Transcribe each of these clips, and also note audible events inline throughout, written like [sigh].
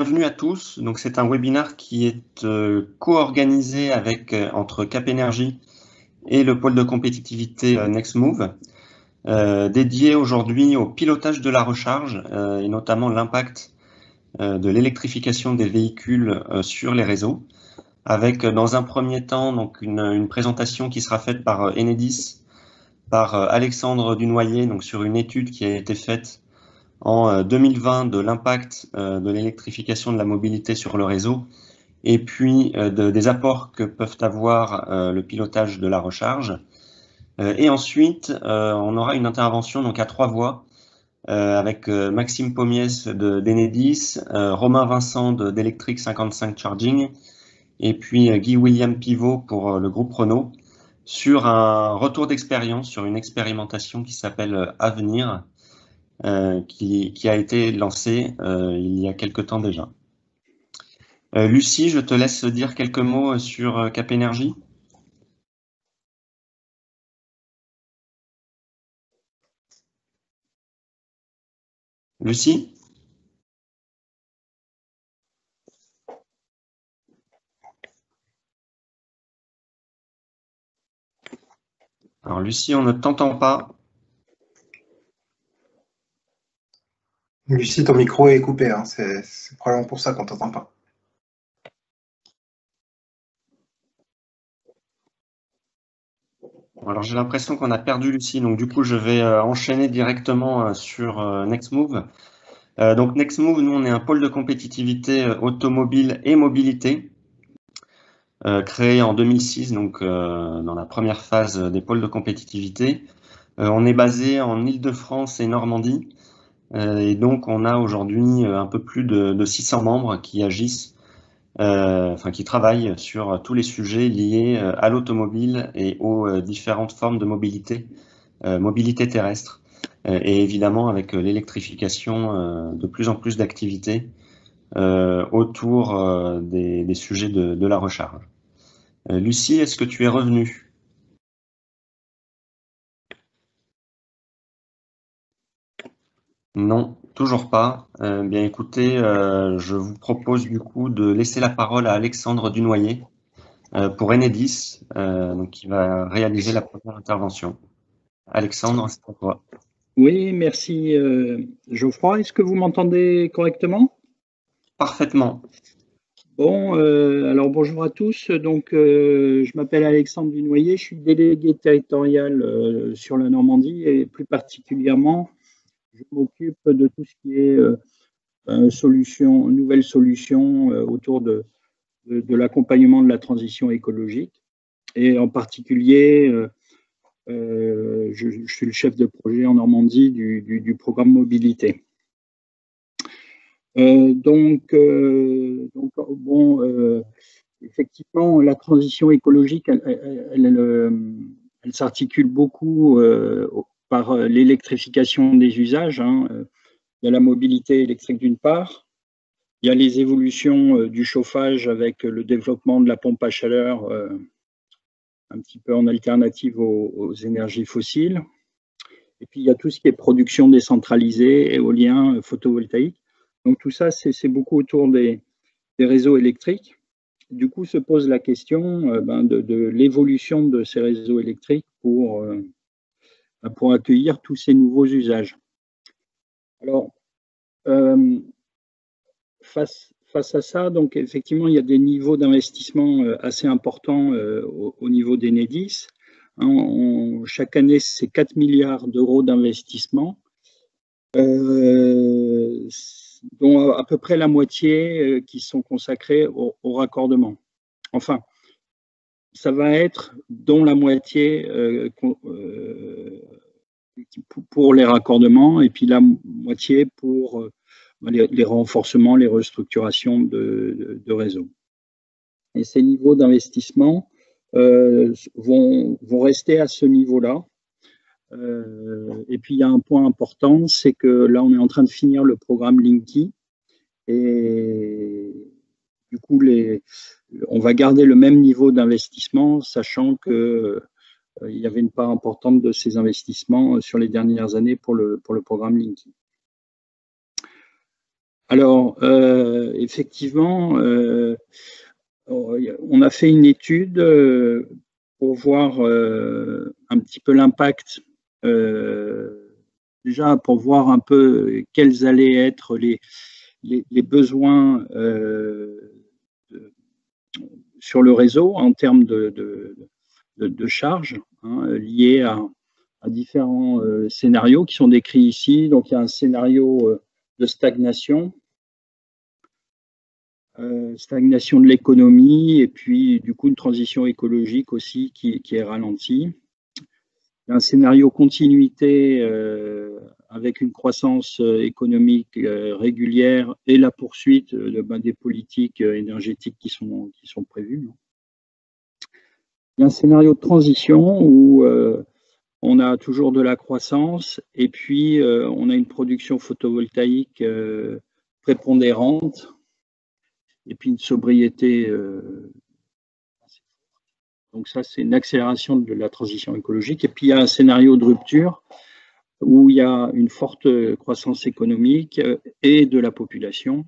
bienvenue à tous. Donc c'est un webinaire qui est euh, co-organisé avec euh, entre Cap et le pôle de compétitivité euh, NextMove, dédié aujourd'hui au pilotage de la recharge et notamment l'impact de l'électrification des véhicules sur les réseaux, avec dans un premier temps donc une, une présentation qui sera faite par Enedis, par Alexandre Dunoyer, donc sur une étude qui a été faite en 2020 euh, de l'impact euh, de l'électrification de la mobilité sur le réseau et puis euh, des apports que peuvent avoir le pilotage de la recharge. et ensuite, on aura une intervention donc à trois voix avec Maxime Pommiès d'Enedis, Romain Vincent d'Electric 55 Charging et puis Guy William Pivot pour le groupe Renault sur un retour d'expérience, sur une expérimentation qui s'appelle Avenir, euh, qui, a été lancé euh, il y a quelque temps déjà. Euh, Lucie, je te laisse dire quelques mots sur Cap Énergie. Lucie? Alors Lucie, on ne t'entend pas. Lucie, ton micro est coupé. Hein. C'est probablement pour ça qu'on ne t'entend pas. Alors j'ai l'impression qu'on a perdu Lucie, donc du coup je vais euh, enchaîner directement euh, sur euh, NextMove. donc NextMove, nous on est un pôle de compétitivité automobile et mobilité, créé en 2006, donc dans la première phase des pôles de compétitivité. on est basé en Ile-de-France et Normandie. Euh, et donc, on a aujourd'hui euh, un peu plus de, 600 membres qui agissent, euh, enfin qui travaillent sur tous les sujets liés à l'automobile et aux différentes formes de mobilité, mobilité terrestre, et évidemment avec l'électrification de plus en plus d'activités autour des, sujets de, de la recharge. Lucie, est-ce que tu es revenue? Non, toujours pas. Euh, bien écoutez, euh, je vous propose du coup de laisser la parole à Alexandre Dunoyer euh, pour Enedis, donc qui va réaliser la première intervention. Alexandre, c'est à toi. Oui, merci Geoffroy. Est-ce que vous m'entendez correctement? Parfaitement. Bon, alors bonjour à tous. Donc, je m'appelle Alexandre Dunoyer, je suis délégué territorial sur la Normandie et plus particulièrement je m'occupe de tout ce qui est euh, euh, solution, nouvelles solutions euh, autour de, de, l'accompagnement de la transition écologique. Et en particulier, je, suis le chef de projet en Normandie du, du, programme mobilité. donc, donc, bon, effectivement, la transition écologique, elle, elle, s'articule beaucoup par euh, l'électrification des usages. Hein. Euh, il y a la mobilité électrique d'une part, il y a les évolutions euh, du chauffage avec le développement de la pompe à chaleur un petit peu en alternative aux, énergies fossiles. Et puis il y a tout ce qui est production décentralisée, éolien, photovoltaïque. Donc tout ça, c'est beaucoup autour des, réseaux électriques. Du coup, se pose la question ben, de, l'évolution de ces réseaux électriques pour pour accueillir tous ces nouveaux usages. Alors, euh, face, à ça, donc effectivement, il y a des niveaux d'investissement euh, assez importants euh, au, niveau d'Enedis. Hein, chaque année, c'est 4 milliards d'euros d'investissement, dont à, peu près la moitié qui sont consacrés au raccordement. Enfin, ça va être dont la moitié euh, euh, pour les raccordements et puis la moitié pour euh, les, renforcements, les restructurations de, réseaux. Et ces niveaux d'investissement vont, vont, rester à ce niveau-là. et puis il y a un point important, c'est que là on est en train de finir le programme Linky et du coup on va garder le même niveau d'investissement, sachant qu'il euh, y avait une part importante de ces investissements euh, sur les dernières années pour le, programme Linky. Alors, effectivement, on a fait une étude pour voir un petit peu l'impact, déjà pour voir un peu quels allaient être les, besoins sur le réseau en termes de, charges hein, liées à, différents euh, scénarios qui sont décrits ici. Donc il y a un scénario euh, de stagnation, euh, stagnation de l'économie et puis du coup une transition écologique aussi qui, est ralentie. Un scénario continuité avec une croissance économique régulière et la poursuite ben, des politiques énergétiques qui sont, qui sont prévues. Il y a un scénario de transition où euh, on a toujours de la croissance et puis euh, on a une production photovoltaïque euh, prépondérante et puis une sobriété. donc ça, c'est une accélération de la transition écologique. Et puis il y a un scénario de rupture où il y a une forte croissance économique et de la population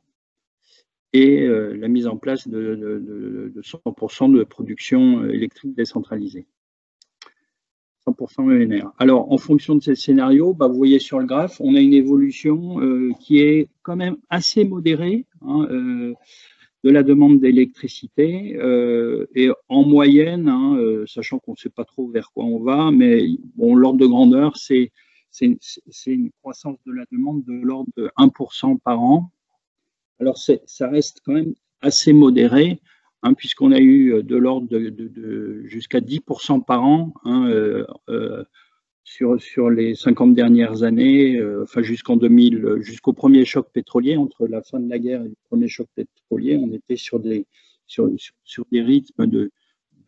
et euh, la mise en place de, 100% de production euh, électrique décentralisée. 100% ENR. Alors, en fonction de ces scénarios, bah, vous voyez sur le graphe, on a une évolution euh, qui est quand même assez modérée hein, de la demande d'électricité. et en moyenne, hein, sachant qu'on ne sait pas trop vers quoi on va, mais l'ordre de grandeur, c'est une croissance de la demande de l'ordre de 1% par an. Alors, ça reste quand même assez modéré, hein, puisqu'on a eu euh, de l'ordre de, jusqu'à 10% par an hein, euh, euh, sur, sur les 50 dernières années, enfin jusqu'en 2000, jusqu'au premier choc pétrolier, entre la fin de la guerre et le premier choc pétrolier, on était sur des, sur, sur, des rythmes de,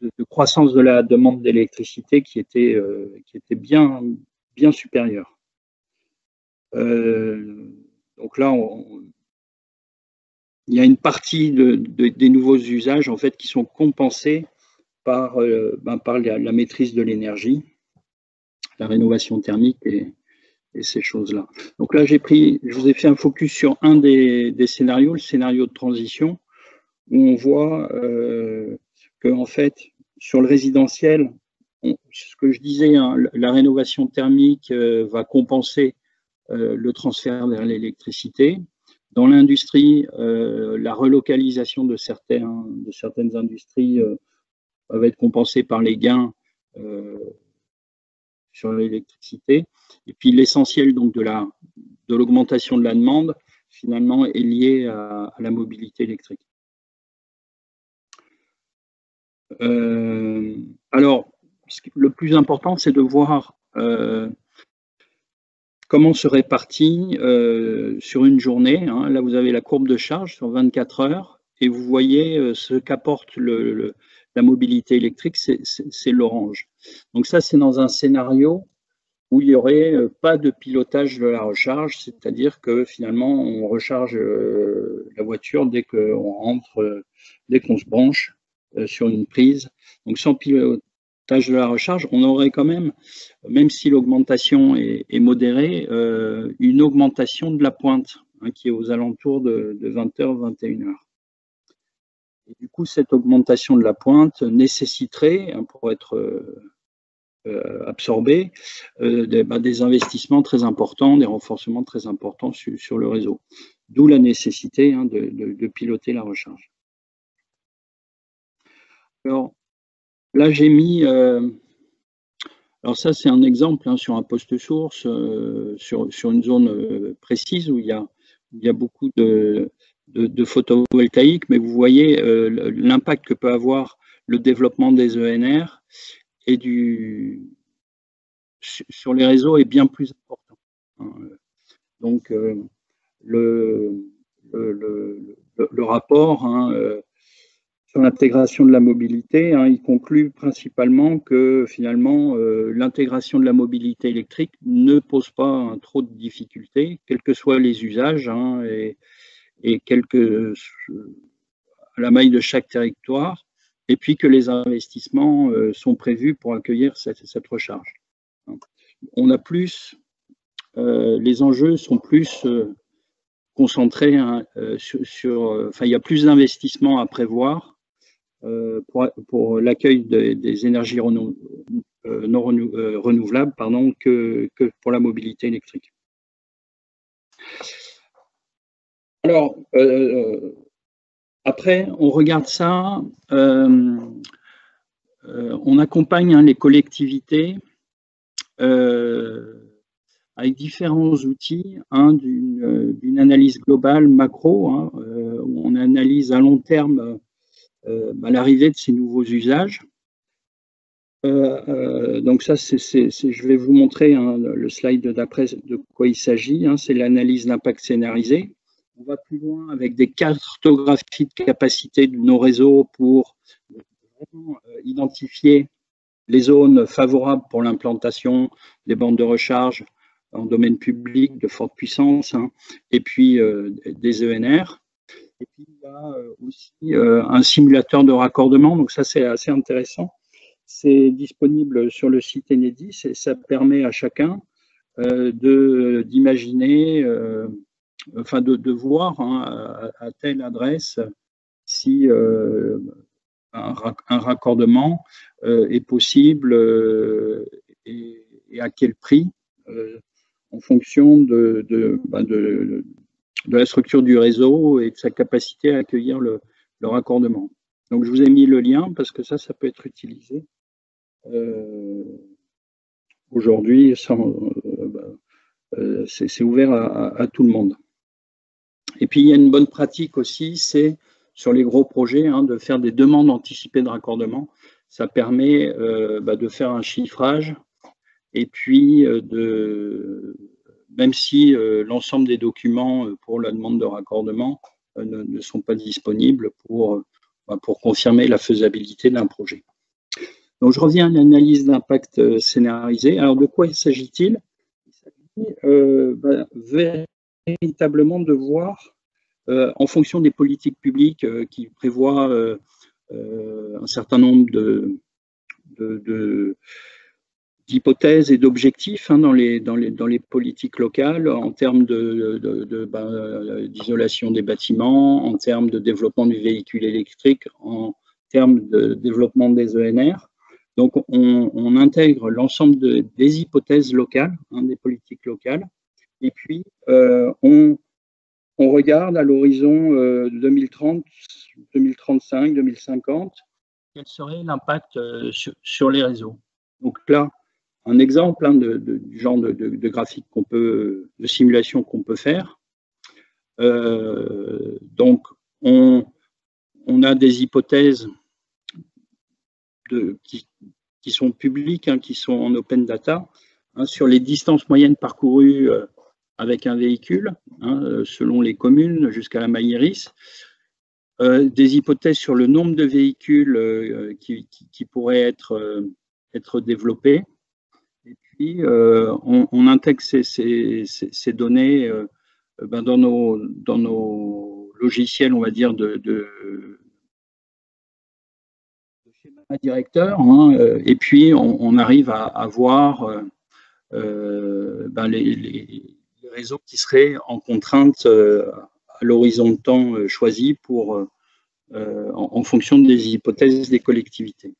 de, croissance de la demande d'électricité qui étaient, qui était bien, bien supérieurs. donc là, il y a une partie des nouveaux usages en fait qui sont compensés par, euh, ben, la, maîtrise de l'énergie, la rénovation thermique et, ces choses-là. Donc là, j'ai pris, je vous ai fait un focus sur un des, scénarios, le scénario de transition, où on voit euh, que fait, sur le résidentiel, ce que je disais, hein, la rénovation thermique euh, va compenser le transfert vers l'électricité. Dans l'industrie, euh, la relocalisation de, certaines industries euh, va être compensée par les gains euh, sur l'électricité. Et puis l'essentiel de la de l'augmentation de la demande finalement est lié à, la mobilité électrique. Le plus important, c'est de voir comment se répartit euh, sur une journée. Hein. Là, vous avez la courbe de charge sur 24 heures et vous voyez euh, ce qu'apporte la mobilité électrique, c'est l'orange. Donc ça, c'est dans un scénario où il n'y aurait euh, pas de pilotage de la recharge, c'est-à-dire que finalement, on recharge la voiture dès qu'on rentre, dès qu'on se branche sur une prise. Donc sans pilotage tâche de la recharge, on aurait quand même, même si l'augmentation est, modérée, euh, une augmentation de la pointe hein, qui est aux alentours de, 20h, 21h. Et du coup, cette augmentation de la pointe nécessiterait, hein, pour être euh, euh, absorbée, bah, des, investissements très importants, des renforcements très importants sur le réseau. D'où la nécessité hein, de, de, piloter la recharge. Alors, Là, j'ai mis, euh, alors ça c'est un exemple hein, sur un poste source, euh, sur, une zone euh, précise où il y a, beaucoup de, de, photovoltaïque, mais vous voyez l'impact que peut avoir le développement des ENR et du, sur les réseaux est bien plus important. Hein. Donc, le, le, le, rapport hein, sur l'intégration de la mobilité, hein, il conclut principalement que finalement euh, l'intégration de la mobilité électrique ne pose pas trop de difficultés, quels que soient les usages hein, et, quelques, à la maille de chaque territoire, et puis que les investissements euh, sont prévus pour accueillir cette, recharge. On a plus, euh, les enjeux sont plus concentré hein, sur, enfin, il y a plus d'investissements à prévoir pour, pour l'accueil des énergies non renouvelables pardon, que, pour la mobilité électrique. Alors, après, on regarde ça, euh, euh, on accompagne hein, les collectivités euh, avec différents outils, hein, d'une analyse globale macro, hein, où on analyse à long terme bah, l'arrivée de ces nouveaux usages. donc ça, je vais vous montrer le slide d'après de quoi il s'agit. c'est l'analyse d'impact scénarisé. On va plus loin avec des cartographies de capacité de nos réseaux pour euh, identifier les zones favorables pour l'implantation des bandes de recharge en domaine public de forte puissance hein, et puis euh, des ENR. Et puis il y a euh, aussi un simulateur de raccordement, donc ça c'est assez intéressant. C'est disponible sur le site Enedis et ça permet à chacun d'imaginer enfin de, voir hein, à, telle adresse si euh, un, raccordement euh, est possible euh, et, à quel prix en fonction bah, de, de, la structure du réseau et de sa capacité à accueillir le, raccordement. Donc je vous ai mis le lien parce que ça, ça peut être utilisé aujourd'hui. Bah, c'est ouvert à, tout le monde. Et puis, il y a une bonne pratique aussi, c'est sur les gros projets, hein, de faire des demandes anticipées de raccordement. Ça permet euh, bah, de faire un chiffrage et puis euh, de, même si euh, l'ensemble des documents pour la demande de raccordement ne, sont pas disponibles pour, bah, pour confirmer la faisabilité d'un projet. Donc, je reviens à l'analyse d'impact scénarisé. Alors, de quoi s'agit-il? Il s'agit bah, véritablement de voir, euh, en fonction des politiques publiques euh, qui prévoient euh, un certain nombre de, d'hypothèses et d'objectifs hein, dans, les, dans, les, dans les politiques locales en termes de, ben, d'isolation des bâtiments, en termes de développement du véhicule électrique, en termes de développement des ENR. Donc, on, intègre l'ensemble des hypothèses locales, hein, des politiques locales, et puis, euh, on, regarde à l'horizon 2030, 2035, 2050, quel serait l'impact euh, sur, les réseaux? Donc là, un exemple hein, du genre de, graphique qu'on peut, de simulation qu'on peut faire. Euh, donc, on, a des hypothèses qui, sont publiques, hein, qui sont en open data, hein, sur les distances moyennes parcourues avec un véhicule, euh, selon les communes, jusqu'à la Maïris. Euh, des hypothèses sur le nombre de véhicules euh, qui, pourraient être, être développés. Puis, on, intègre ces, données ben, dans, nos, logiciels, on va dire, de, de, schéma directeur. Hein, et puis, on, arrive à, avoir ben, les réseaux qui seraient en contrainte euh, à l'horizon de temps euh, choisi pour, euh, en, fonction des hypothèses des collectivités.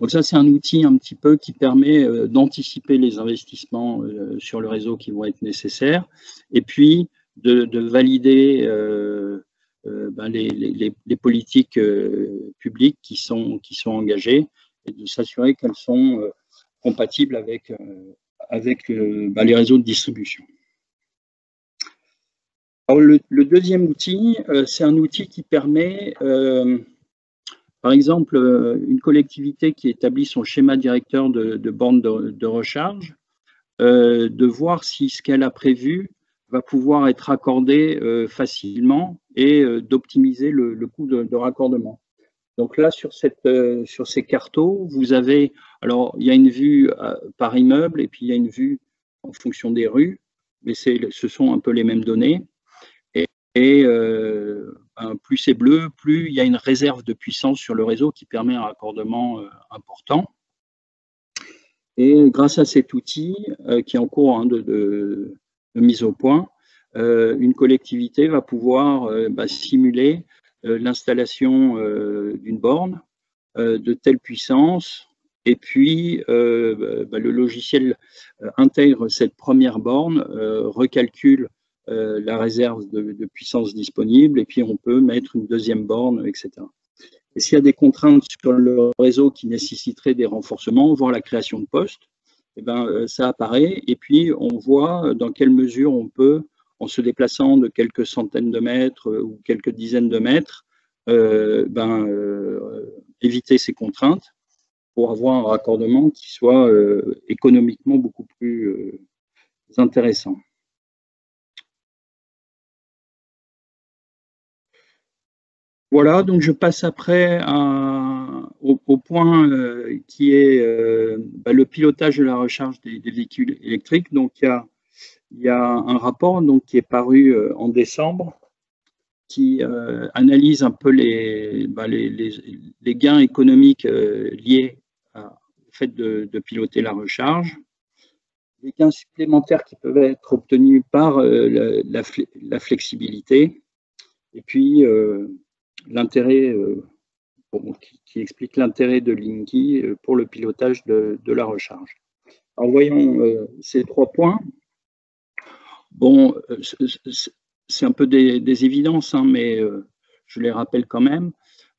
Donc ça, c'est un outil un petit peu qui permet d'anticiper les investissements sur le réseau qui vont être nécessaires et puis de, valider ben, les, politiques publiques qui sont, qui sont engagées et de s'assurer qu'elles sont compatibles avec, avec euh, bah, les réseaux de distribution. le, deuxième outil, euh, c'est un outil qui permet, euh, par exemple, une collectivité qui établit son schéma directeur de, de bande de, recharge, de voir si ce qu'elle a prévu va pouvoir être accordé facilement et d'optimiser le, coût de, raccordement. Donc là, sur, euh, ces cartos, vous avez, alors il y a une vue euh, par immeuble et puis il y a une vue en fonction des rues, mais ce sont un peu les mêmes données. Et, euh, plus c'est bleu, plus il y a une réserve de puissance sur le réseau qui permet un raccordement important. Et grâce à cet outil qui est en cours hein, de, mise au point, une collectivité va pouvoir bah, simuler l'installation d'une borne de telle puissance et puis, bah, le logiciel intègre cette première borne, recalcule la réserve de, puissance disponible, et puis on peut mettre une deuxième borne, etc. Et s'il y a des contraintes sur le réseau qui nécessiteraient des renforcements, voire la création de postes, eh ben, euh, ça apparaît et puis on voit dans quelle mesure on peut, en se déplaçant de quelques centaines de mètres euh, ou quelques dizaines de mètres, euh, ben, éviter ces contraintes pour avoir un raccordement qui soit économiquement beaucoup plus intéressant. Voilà, donc je passe après au, point euh, qui est euh, bah, le pilotage de la recharge des, véhicules électriques. Donc il y a, un rapport qui est paru euh, en décembre qui analyse un peu les, bah, gains économiques liés au fait de, piloter la recharge, les gains supplémentaires qui peuvent être obtenus par la, flexibilité, et puis l'intérêt, euh, qui, explique l'intérêt de Linky euh, pour le pilotage de, la recharge. Alors voyons euh, ces trois points. Bon, c'est un peu des, évidences, hein, mais je les rappelle quand même.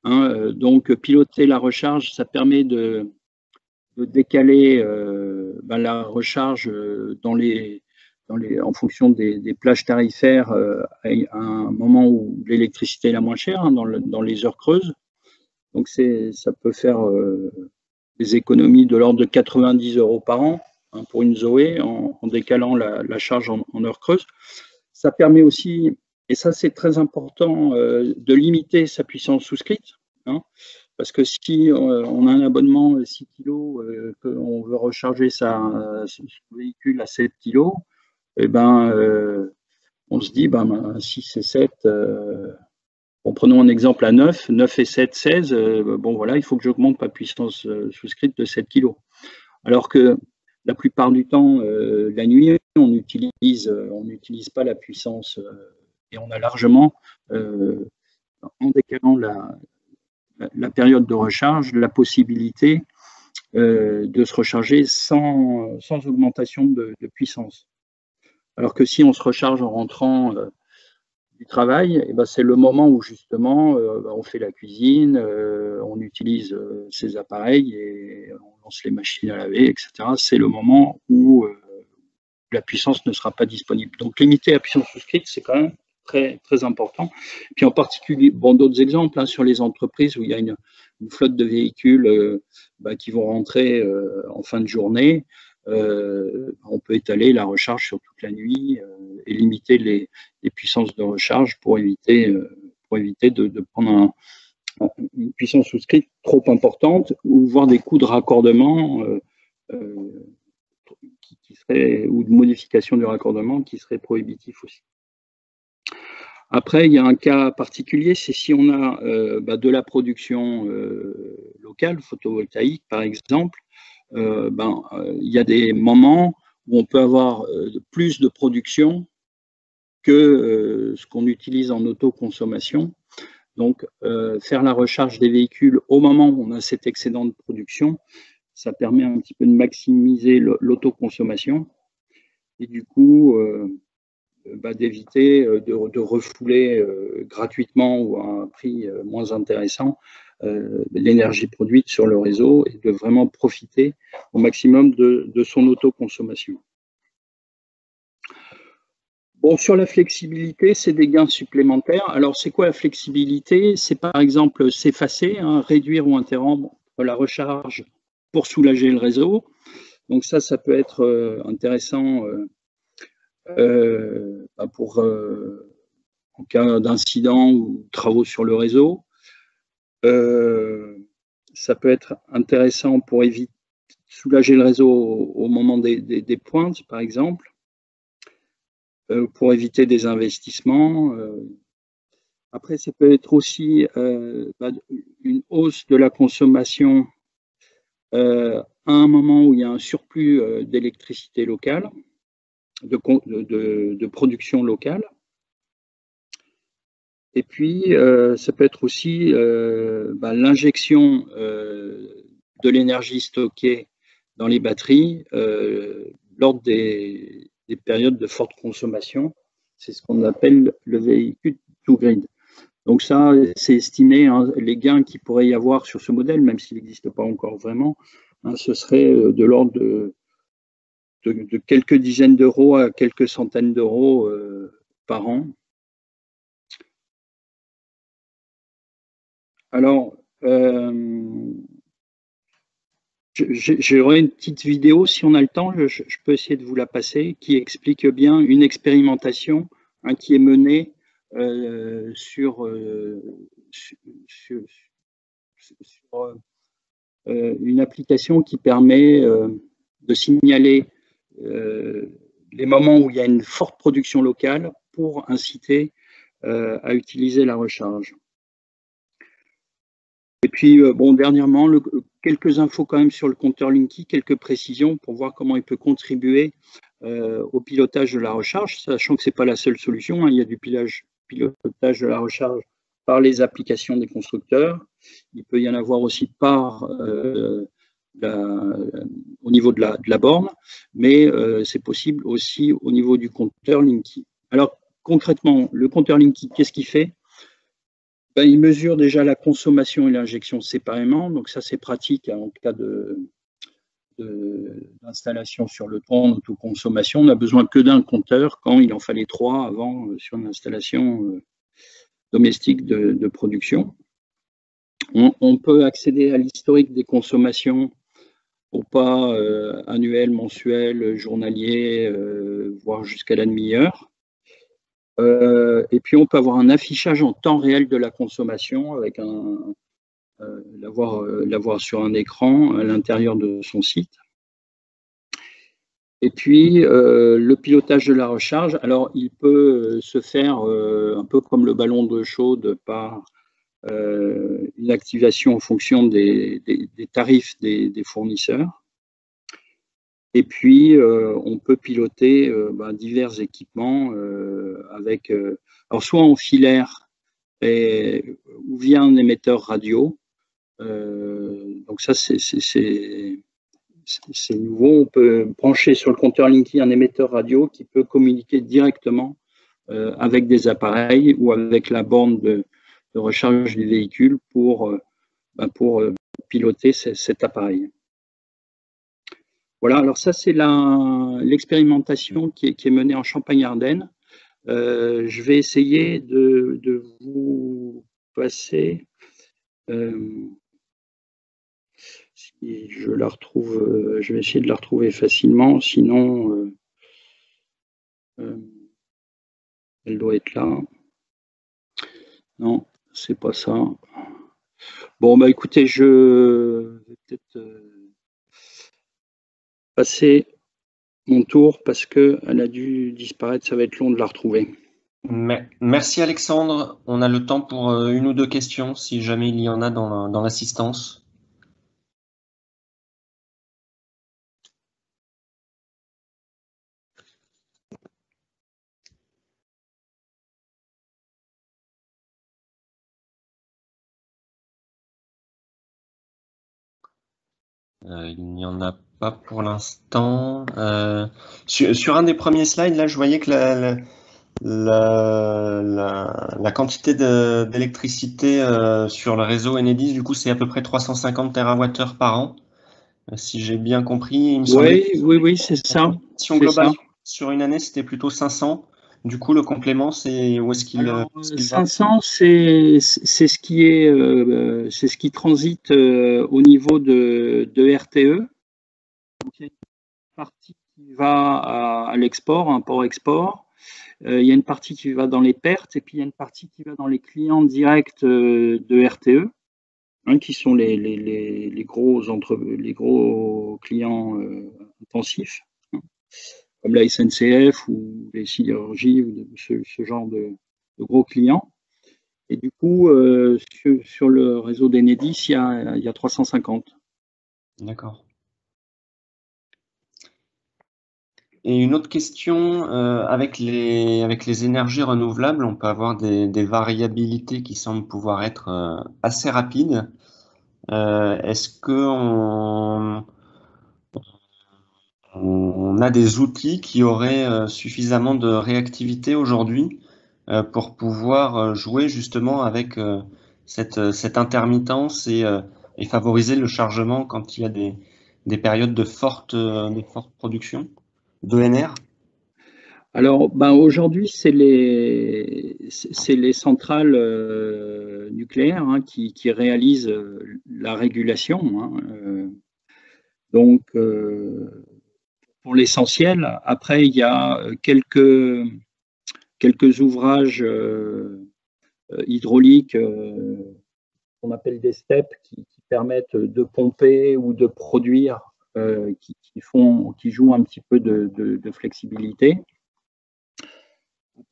Hein, donc, piloter la recharge, ça permet de, décaler ben, la recharge dans les, en fonction des, plages tarifaires euh, à un moment où l'électricité est la moins chère, hein, dans, les heures creuses. Donc ça peut faire euh, des économies de l'ordre de 90 euros par an hein, pour une Zoé en, décalant la, charge en, heures creuses. Ça permet aussi, et ça c'est très important, euh, de limiter sa puissance souscrite. Hein, parce que si on a un abonnement 6 kg, qu'on veut recharger sa, son véhicule à 7 kg, eh ben, euh, on se dit, ben, 6 et 7, euh, prenons un exemple à 9, 9 et 7, 16, euh, bon voilà, il faut que j'augmente ma puissance souscrite de 7 kg. Alors que la plupart du temps, la nuit, on n'utilise on n'utilise pas la puissance et on a largement, en décalant la, la, période de recharge, la possibilité de se recharger sans, sans augmentation de puissance. Alors que si on se recharge en rentrant euh, du travail, eh ben, c'est le moment où justement euh, bah, on fait la cuisine, euh, on utilise ces appareils et on lance les machines à laver, etc. C'est le moment où la puissance ne sera pas disponible. Donc limiter la puissance souscrite, c'est quand même très, très important. Puis en particulier, bon, d'autres exemples hein, sur les entreprises où il y a une, flotte de véhicules bah, qui vont rentrer en fin de journée. Euh, on peut étaler la recharge sur toute la nuit euh, et limiter les, puissances de recharge pour éviter, euh, pour éviter de, prendre une puissance souscrite trop importante ou voir des coûts de raccordement qui, ou de modification du raccordement qui seraient prohibitifs aussi. Après, il y a un cas particulier, c'est si on a bah, de la production locale, photovoltaïque par exemple, euh, ben, euh, il y a des moments où on peut avoir euh, plus de production que ce qu'on utilise en autoconsommation. Donc, faire la recharge des véhicules au moment où on a cet excédent de production, ça permet un petit peu de maximiser l'autoconsommation et du coup bah, d'éviter de, refouler gratuitement ou à un prix moins intéressant l'énergie produite sur le réseau et de vraiment profiter au maximum de, son autoconsommation. Bon, sur la flexibilité, c'est des gains supplémentaires. Alors, c'est quoi la flexibilité? C'est par exemple s'effacer, hein, réduire ou interrompre la recharge pour soulager le réseau. Donc ça, ça peut être euh, intéressant euh, bah, en cas d'incident ou travaux sur le réseau. Euh, ça peut être intéressant pour éviter soulager le réseau au, moment des, pointes, par exemple, euh, pour éviter des investissements. Euh. Après, ça peut être aussi bah, une hausse de la consommation à un moment où il y a un surplus d'électricité locale. de, production locale. Et puis, euh, ça peut être aussi euh, bah, l'injection de l'énergie stockée dans les batteries lors des, périodes de forte consommation. C'est ce qu'on appelle le véhicule to grid. Donc ça, c'est estimé, hein, les gains qu'il pourrait y avoir sur ce modèle, même s'il n'existe pas encore vraiment, hein, ce serait de l'ordre de quelques dizaines d'euros à quelques centaines d'euros euh, par an. Alors, euh, j'aurai une petite vidéo, si on a le temps, je, peux essayer de vous la passer, qui explique bien une expérimentation hein, qui est menée euh, sur, une application qui permet de signaler euh, les moments où il y a une forte production locale pour inciter euh, à utiliser la recharge. Et puis, euh, bon, dernièrement, quelques infos quand même sur le compteur Linky, quelques précisions pour voir comment il peut contribuer au pilotage de la recharge, sachant que ce n'est pas la seule solution. Hein. il y a du pilotage, de la recharge par les applications des constructeurs. Il peut y en avoir aussi par au niveau de la, borne, mais euh, c'est possible aussi au niveau du compteur Linky. Alors concrètement, le compteur Linky, qu'est-ce qu'il fait? Ben, Il mesure déjà la consommation et l'injection séparément, donc ça c'est pratique hein, en cas d'installation sur le toit en autoconsommation. On n'a besoin que d'un compteur quand il en fallait trois avant euh, sur une installation euh, domestique de, production. on, peut accéder à l'historique des consommations au pas euh, annuel, mensuel, journalier, voire jusqu'à la demi-heure. Euh, et puis on peut avoir un affichage en temps réel de la consommation avec un l'avoir sur un écran à l'intérieur de son site. Et puis, le pilotage de la recharge, alors il peut se faire un peu comme le ballon de chaude par euh, une activation en fonction des, tarifs des, fournisseurs. Et puis, euh, on peut piloter euh, ben, divers équipements avec, alors soit en filaire ou via un émetteur radio. donc ça, c'est nouveau. On peut brancher sur le compteur Linky un émetteur radio qui peut communiquer directement avec des appareils ou avec la borne de, recharge du véhicule pour, euh, bah, pour euh, piloter cet appareil. Voilà, alors ça c'est l'expérimentation qui, est, menée en Champagne-Ardenne. Euh, je vais essayer de, vous passer, si je la retrouve, je vais essayer de la retrouver facilement, sinon elle doit être là. Non, c'est pas ça. Bon, bah écoutez, je vais peut-être euh, passer mon tour parce qu'elle a dû disparaître, ça va être long de la retrouver. Merci Alexandre. On a le temps pour euh, une ou deux questions si jamais il y en a dans l'assistance. Euh, il n'y en a pas pour l'instant. Euh, sur, un des premiers slides, là, je voyais que la, la, quantité d'électricité euh, sur le réseau Enedis, du coup, c'est à peu près 350 TWh par an, si j'ai bien compris. oui, oui, oui, c'est ça. Si on globale sur une année, c'était plutôt 500. Du coup, le complément, c'est où est-ce qu'il 500, c'est ce qui est, euh, c'est ce qui transite euh, au niveau de, de RTE. Donc, il y a une partie qui va à, l'export, import-export. Euh, il y a une partie qui va dans les pertes et puis il y a une partie qui va dans les clients directs de RTE, hein, qui sont les, les, les, gros entre, les gros clients intensifs comme la SNCF ou les sidérurgies ou ce, genre de, gros clients. Et du coup, euh, sur, le réseau d'Enedis, il, y a 350. D'accord. et une autre question, avec, les, avec les énergies renouvelables, on peut avoir des, variabilités qui semblent pouvoir être assez rapides. Est-ce qu'on on a des outils qui auraient suffisamment de réactivité aujourd'hui pour pouvoir jouer justement avec cette, intermittence et, favoriser le chargement quand il y a des, des périodes de forte, de production d'ENR alors, ben aujourd'hui, c'est les, les centrales euh, nucléaires hein, qui, réalisent euh, la régulation. Hein, euh. donc, l'essentiel, après, il y a quelques, quelques ouvrages hydrauliques qu'on appelle des steppes qui, permettent de pomper ou de produire, euh, qui, font, qui jouent un petit peu de, flexibilité.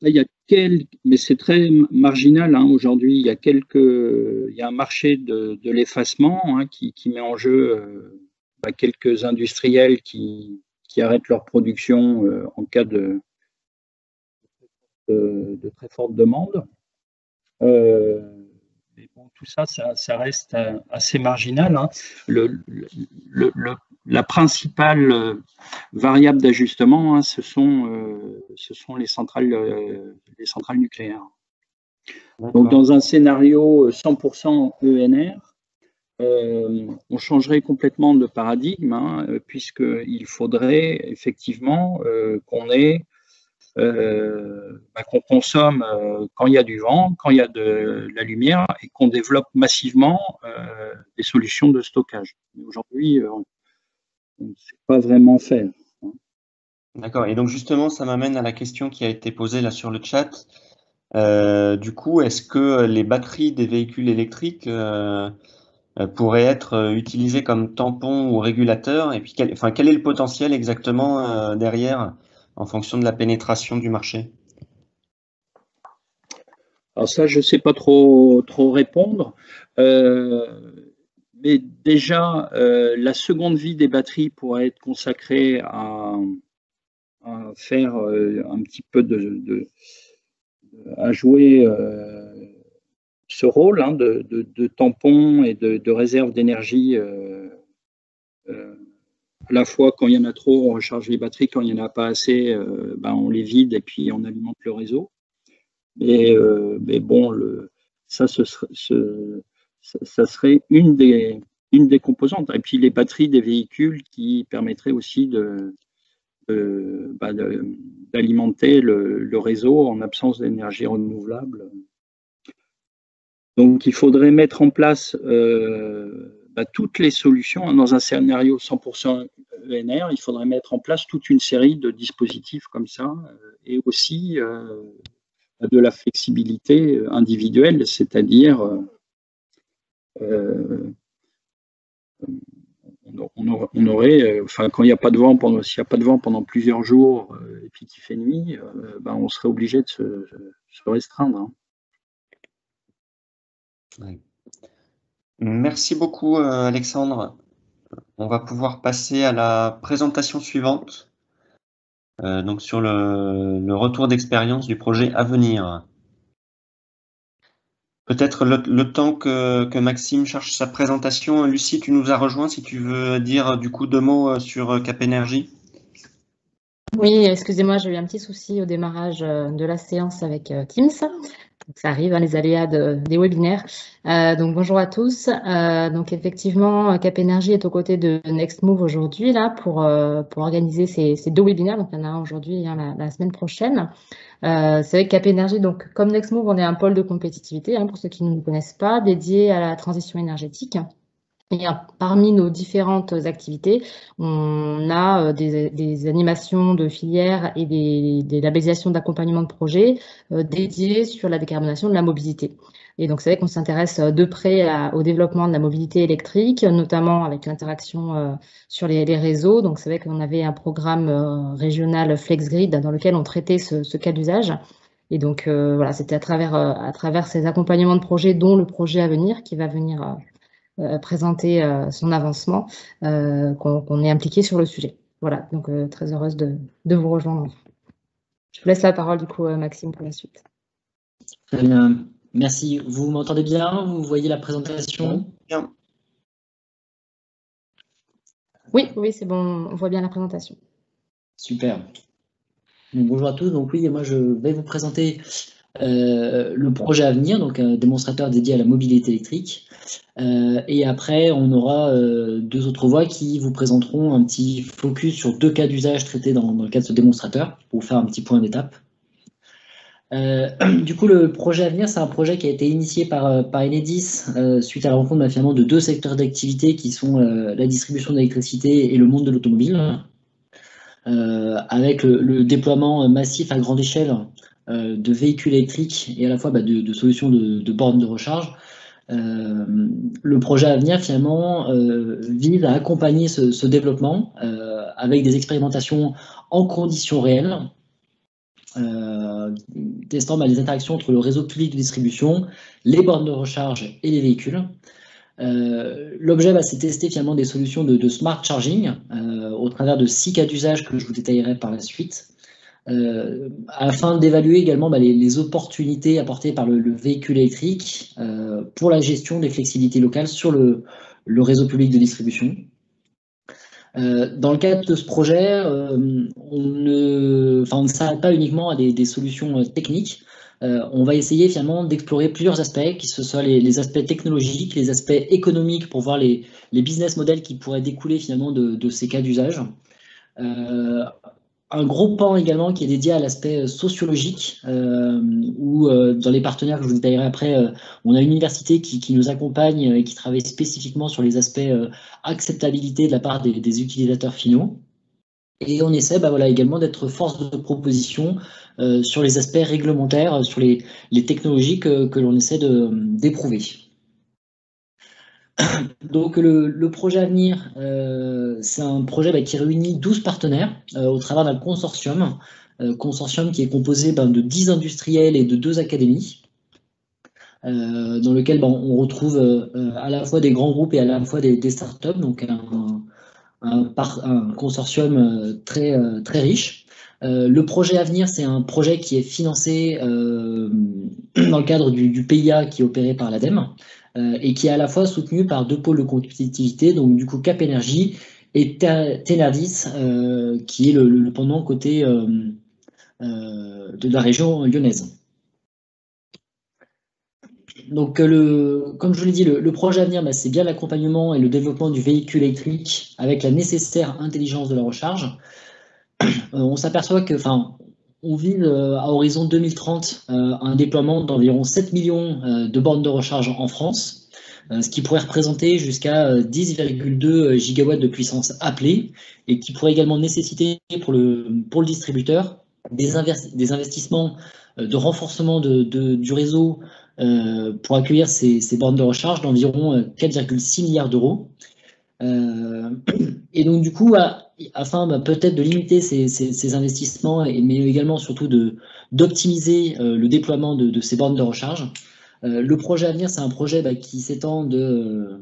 il y a quelques, mais c'est très marginal hein, aujourd'hui. Il y a quelques, il y a un marché de, l'effacement hein, qui, met en jeu euh, bah, quelques industriels qui, qui, arrêtent leur production euh, en cas de, de, très forte demande tout ça, ça, reste euh, assez marginal. Hein. la principale euh, variable d'ajustement, hein, ce, sont, euh, ce sont les centrales, les centrales nucléaires. Donc, dans un scénario 100% ENR, on changerait complètement de paradigme, hein, puisqu'il faudrait effectivement euh, bah, qu'on consomme euh, quand il y a du vent, quand il y a de, la lumière et qu'on développe massivement euh, des solutions de stockage. Aujourd'hui, on ne sait pas vraiment faire. Hein. D'accord. Et donc justement, ça m'amène à la question qui a été posée là sur le chat. du coup, est-ce que les batteries des véhicules électriques pourraient être utilisées comme tampons ou régulateurs Et puis, quel, enfin, quel est le potentiel exactement derrière en fonction de la pénétration du marché? Alors ça, je ne sais pas trop, trop répondre. Euh, mais déjà, euh, la seconde vie des batteries pourrait être consacrée à, faire euh, un petit peu de, à jouer ce rôle hein, de, tampon et de, réserve d'énergie à la fois quand il y en a trop, on recharge les batteries, quand il n'y en a pas assez, euh, ben, on les vide et puis on alimente le réseau. Euh, mais bon, le, ça, ce ça serait une des, une des composantes. Et puis les batteries des véhicules qui permettraient aussi de, bah, d'alimenter le, réseau en absence d'énergie renouvelable. Donc il faudrait mettre en place euh, bah, toutes les solutions. Dans un scénario 100% ENR, il faudrait mettre en place toute une série de dispositifs comme ça euh, et aussi euh, de la flexibilité individuelle, c'est-à-dire on, aurait, enfin, quand il n'y a pas de vent pendant, s'il n'y a pas de vent pendant plusieurs jours et puis qu'il fait nuit, ben, on serait obligé de se, restreindre. Hein. Merci beaucoup, euh, Alexandre. On va pouvoir passer à la présentation suivante, euh, donc sur le, retour d'expérience du projet à venir. Peut-être le, temps que, Maxime cherche sa présentation. Lucie, tu nous as rejoint si tu veux dire du coup deux mots euh, sur Cap. Oui, excusez-moi, j'ai eu un petit souci au démarrage de la séance avec Teams ça arrive, hein, les aléas des webinaires. Euh, donc bonjour à tous. Euh, donc effectivement, Cap Énergie est aux côtés de Next Move aujourd'hui là pour euh, pour organiser ces, ces, deux webinaires. Donc il y en a un aujourd'hui et un la, semaine prochaine. Euh, c'est que Cap Énergie, donc comme Next Move, on est un pôle de compétitivité hein, pour ceux qui ne nous connaissent pas, dédié à la transition énergétique. Et parmi nos différentes activités, on a euh, des, animations de filières et des, labellisations d'accompagnement de projets euh, dédiés sur la décarbonation de la mobilité. Et donc, c'est vrai qu'on s'intéresse euh, de près au développement de la mobilité électrique, notamment avec l'interaction sur les, réseaux. Donc, c'est vrai qu'on avait un programme régional FlexGrid dans lequel on traitait ce, cas d'usage. Et donc, voilà, c'était à travers, ces accompagnements de projets, dont le projet à venir, qui va venir présenter euh, son avancement, euh, qu'on est impliqué sur le sujet. voilà, donc très heureuse de, de, vous rejoindre. Je vous laisse la parole du coup, Maxime, pour la suite. Très bien, merci. Vous m'entendez bien? Vous voyez la présentation? Bien. Oui, oui, c'est bon, on voit bien la présentation. Super. bonjour à tous. Donc oui, moi je vais vous présenter euh, le projet à venir, donc un démonstrateur dédié à la mobilité électrique. Euh, et après, on aura euh, deux autres voix qui vous présenteront un petit focus sur deux cas d'usage traités dans, le cadre de ce démonstrateur, pour vous faire un petit point d'étape. [clears throat] du coup, le projet à venir, c'est un projet qui a été initié par, Enedis suite à la rencontre de deux secteurs d'activité qui sont la distribution d'électricité et le monde de l'automobile, avec le, déploiement massif à grande échelle de véhicules électriques et à la fois bah, de, solutions de, bornes de recharge. Euh, le projet à venir finalement euh, vise à accompagner ce, développement avec des expérimentations en conditions réelles, testant bah, les interactions entre le réseau public de distribution, les bornes de recharge et les véhicules. L'objet, bah, c'est tester finalement des solutions de smart charging au travers de six cas d'usage que je vous détaillerai par la suite. Euh, afin d'évaluer également bah, les, opportunités apportées par le, véhicule électrique euh, pour la gestion des flexibilités locales sur le, réseau public de distribution. Euh, dans le cadre de ce projet, on ne, s'arrête pas uniquement à des, solutions techniques. on va essayer finalement d'explorer plusieurs aspects, que ce soit les, aspects technologiques, les aspects économiques pour voir les, business models qui pourraient découler finalement de, de ces cas d'usage un gros pan également qui est dédié à l'aspect euh, sociologique, euh, où euh, dans les partenaires que je vous détaillerai après, on a une université qui, nous accompagne et qui travaille spécifiquement sur les aspects acceptabilité de la part des, utilisateurs finaux. Et on essaie bah, voilà, également d'être force de proposition sur les aspects réglementaires, sur les, technologies que, que l'on essaie d'éprouver. [coughs] Donc le, projet à venir, euh, c'est un projet bah, qui réunit 12 partenaires euh, au travers d'un consortium, euh, consortium qui est composé ben, de 10 industriels et de 2 académies, dans lequel ben, on retrouve à la fois des grands groupes et à la fois des, startups, donc un, consortium très, très riche. le projet à venir, c'est un projet qui est financé [clears throat] dans le cadre du, du PIA qui est opéré par l'ADEME. Euh, et qui est à la fois soutenu par deux pôles de compétitivité, donc du coup Cap Energy et Tenardis, euh, qui est le, pendant côté euh, de la région lyonnaise. Donc, le, comme je l'ai dit, le, projet à venir, bah, c'est bien l'accompagnement et le développement du véhicule électrique avec la nécessaire intelligence de la recharge. on s'aperçoit que, enfin, on vise à horizon 2030 un déploiement d'environ 7 millions de bornes de recharge en France, ce qui pourrait représenter jusqu'à 10,2 gigawatts de puissance appelée et qui pourrait également nécessiter pour le, distributeur des, investissements de renforcement du réseau pour accueillir ces, ces bornes de recharge d'environ 4,6 milliards d'euros. [clears throat] et donc du coup, afin bah, peut-être de limiter ces, investissements, mais également surtout d'optimiser euh, le déploiement de, ces bornes de recharge. Euh, le projet à venir, c'est un projet bah, qui s'étend de,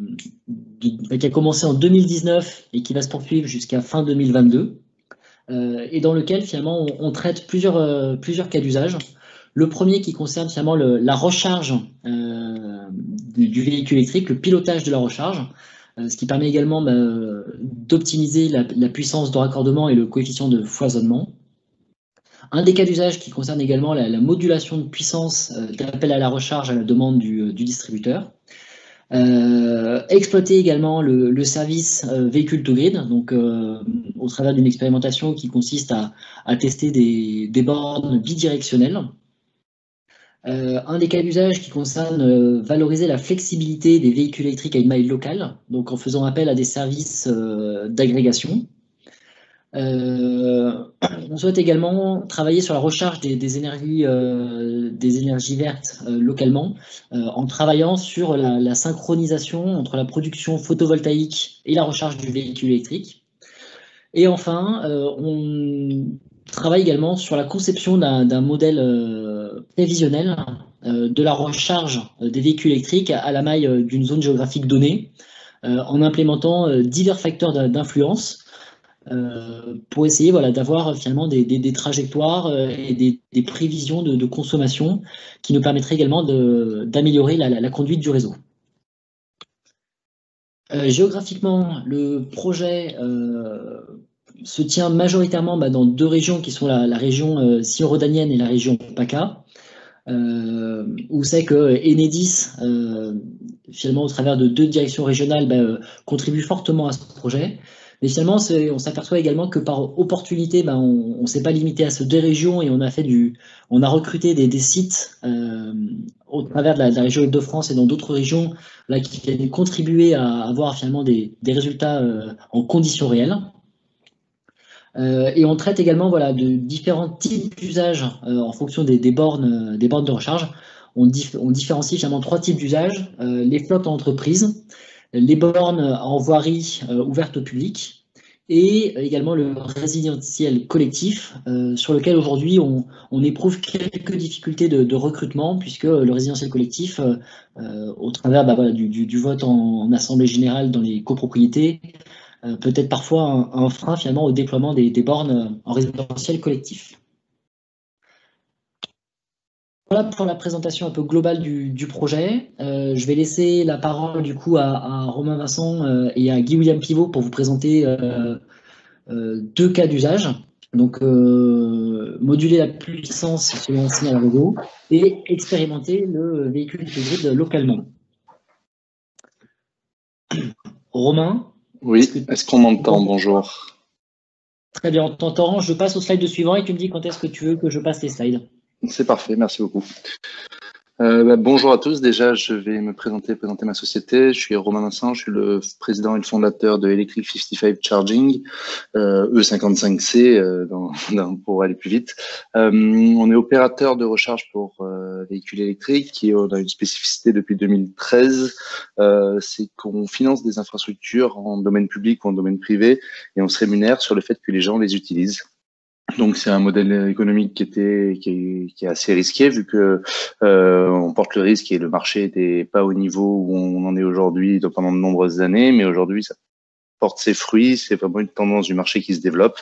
bah, qui a commencé en 2019 et qui va se poursuivre jusqu'à fin 2022, euh, et dans lequel finalement on, traite plusieurs, plusieurs cas d'usage. Le premier qui concerne finalement la recharge du, véhicule électrique, le pilotage de la recharge. Euh, ce qui permet également bah, d'optimiser la, puissance de raccordement et le coefficient de foisonnement. Un des cas d'usage qui concerne également la, modulation de puissance euh, d'appel à la recharge à la demande du, euh, distributeur. exploiter également le, service véhicule to grid, donc au travers d'une expérimentation qui consiste à, tester des, des bornes bidirectionnelles euh, un des cas d'usage qui concerne euh, valoriser la flexibilité des véhicules électriques à une maille locale, donc en faisant appel à des services euh, d'agrégation. on souhaite également travailler sur la recharge des, énergies, vertes localement, en travaillant sur la, synchronisation entre la production photovoltaïque et la recharge du véhicule électrique. Et enfin, on travaille également sur la conception d'un modèle euh, prévisionnel euh, de la recharge euh, des véhicules électriques à la maille d'une zone géographique donnée, en implémentant divers facteurs d'influence, pour essayer voilà, d'avoir finalement des, des, trajectoires et des, des prévisions de, consommation qui nous permettraient également d'améliorer la, la, conduite du réseau. géographiquement, le projet se tient majoritairement bah, dans deux régions qui sont la, région euh, sion-rodanienne et la région PACA. Euh, où c'est que Enedis, euh, finalement, au travers de deux directions régionales, bah, euh, contribue fortement à ce projet. Mais finalement, on s'aperçoit également que par opportunité, bah, on ne s'est pas limité à ces deux régions et on a fait du, on a recruté des, sites au travers de la, région Île-de-France et dans d'autres régions là qui viennent contribuer à avoir finalement des, résultats en conditions réelles. Euh, et on traite également voilà, de différents types d'usages euh, en fonction des, bornes, euh, des bornes de recharge. On, différencie finalement trois types d'usages. les flottes en entreprise, les bornes en voirie ouvertes au public et également le résidentiel collectif sur lequel aujourd'hui on, éprouve quelques difficultés de, recrutement puisque le résidentiel collectif, au travers bah, du, vote en, assemblée générale dans les copropriétés, peut-être parfois un, frein finalement au déploiement des, bornes en résidentiel collectif. Voilà pour la présentation un peu globale du, projet. Euh, je vais laisser la parole du coup à, Romain Vincent euh, et à Guy-William Pivot pour vous présenter deux cas d'usage. Donc, moduler la puissance selon un signal réseau et expérimenter le véhicule intégré localement. Romain, oui, est-ce qu'on m'entend Bonjour. Très bien, on t'entend. Je passe au slide suivant et tu me dis quand est-ce que tu veux que je passe les slides. C'est parfait, merci beaucoup. Euh, bah, bonjour à tous. Déjà, je vais me présenter, présenter ma société. Je suis Romain Vincent, je suis le président et le fondateur de Electric 55 Charging, euh, E55C euh, [laughs] pour aller plus vite. Euh, on est opérateur de recharge pour véhicules électriques et on a une spécificité depuis 2013, c'est qu'on finance des infrastructures en domaine public ou en domaine privé et on se rémunère sur le fait que les gens les utilisent. Donc c'est un modèle économique qui était qui est, assez risqué vu que euh, on porte le risque et le marché n'était pas au niveau où on en est aujourd'hui pendant de nombreuses années, mais aujourd'hui ça porte ses fruits. C'est vraiment une tendance du marché qui se développe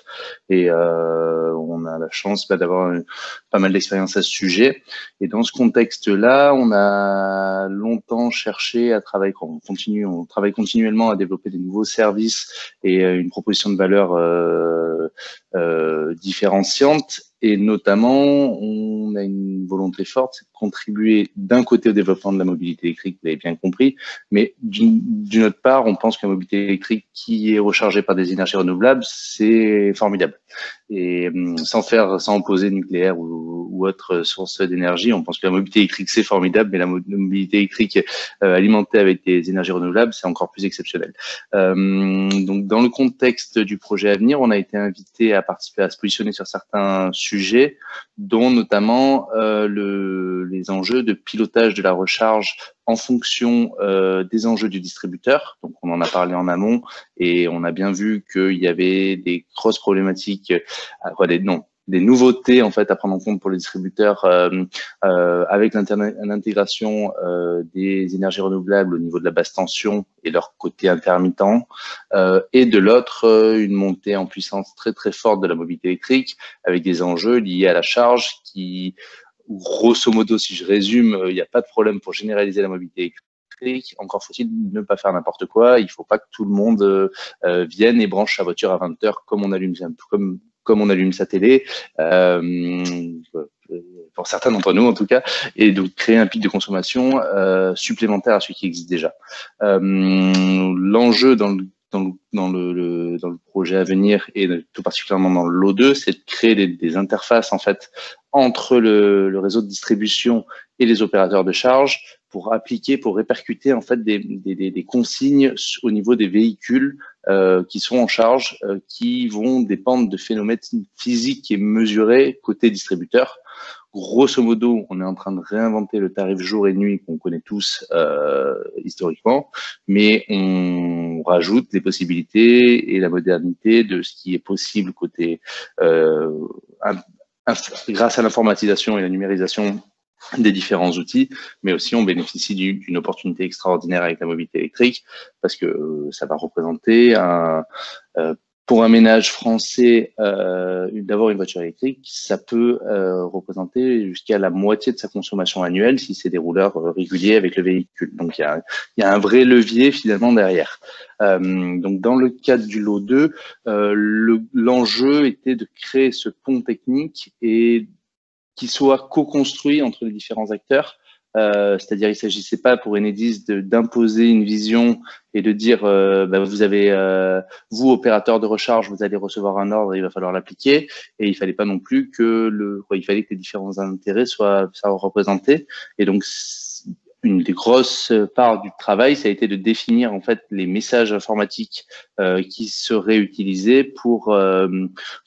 et euh, on a la chance bah, d'avoir pas mal d'expérience à ce sujet. Et dans ce contexte-là, on a longtemps cherché à travailler, on continue, on travaille continuellement à développer des nouveaux services et euh, une proposition de valeur euh, euh, différenciante et notamment, on a une volonté forte, c'est de contribuer d'un côté au développement de la mobilité électrique, vous l'avez bien compris, mais d'une autre part, on pense qu'une mobilité électrique qui est rechargée par des énergies renouvelables, c'est formidable. Et hum, sans faire, sans opposer nucléaire ou, ou autre source d'énergie, on pense que la mobilité électrique c'est formidable, mais la mobilité électrique euh, alimentée avec des énergies renouvelables, c'est encore plus exceptionnel. Euh, donc, dans le contexte du projet à venir, on a été invité à participer, à se positionner sur certains sujets dont notamment euh, le, les enjeux de pilotage de la recharge en fonction des enjeux du distributeur. Donc, on en a parlé en amont et on a bien vu qu'il y avait des grosses problématiques, euh, non, des nouveautés en fait à prendre en compte pour les distributeurs euh, euh, avec l'intégration euh, des énergies renouvelables au niveau de la basse tension et leur côté intermittent et de l'autre une montée en puissance très très forte de la mobilité électrique avec des enjeux liés à la charge qui grosso modo si je résume il n'y a pas de problème pour généraliser la mobilité électrique encore faut-il ne pas faire n'importe quoi. Il ne faut pas que tout le monde euh, vienne et branche sa voiture à 20 heures comme on allume comme comme on allume sa télé, euh, pour certains d'entre nous en tout cas, et donc créer un pic de consommation euh, supplémentaire à celui qui existe déjà. Euh, l'enjeu dans le dans, le, dans le, projet à venir et tout particulièrement dans l'O2, c'est de créer des, interfaces en fait entre le, le, réseau de distribution et les opérateurs de charge pour appliquer, pour répercuter en fait des, des consignes au niveau des véhicules euh, qui sont en charge, euh, qui vont dépendre de phénomènes physiques et mesurés côté distributeur. Grosso modo, on est en train de réinventer le tarif jour et nuit qu'on connaît tous euh, historiquement, mais on rajoute les possibilités et la modernité de ce qui est possible côté euh, grâce à l'informatisation et la numérisation des différents outils, mais aussi on bénéficie d'une opportunité extraordinaire avec la mobilité électrique parce que euh, ça va représenter un, euh, pour un ménage français, euh, d'avoir une voiture électrique, ça peut représenter jusqu'à la moitié de sa consommation annuelle si c'est des rouleurs réguliers avec le véhicule. Donc il y a, un vrai levier finalement derrière. Donc dans le cadre du lot 2, euh, l'enjeu était de créer ce pont technique et qui soit co-construit entre les différents acteurs euh, c'est-à-dire, il s'agissait pas pour Enedis d'imposer une vision et de dire, euh, bah, vous avez, euh, vous opérateur de recharge, vous allez recevoir un ordre, il va falloir l'appliquer. Et il fallait pas non plus que le, il fallait que les différents intérêts soient, soient représentés. Et donc, une des grosses parts du travail, ça a été de définir en fait les messages informatiques euh, qui seraient utilisés pour euh,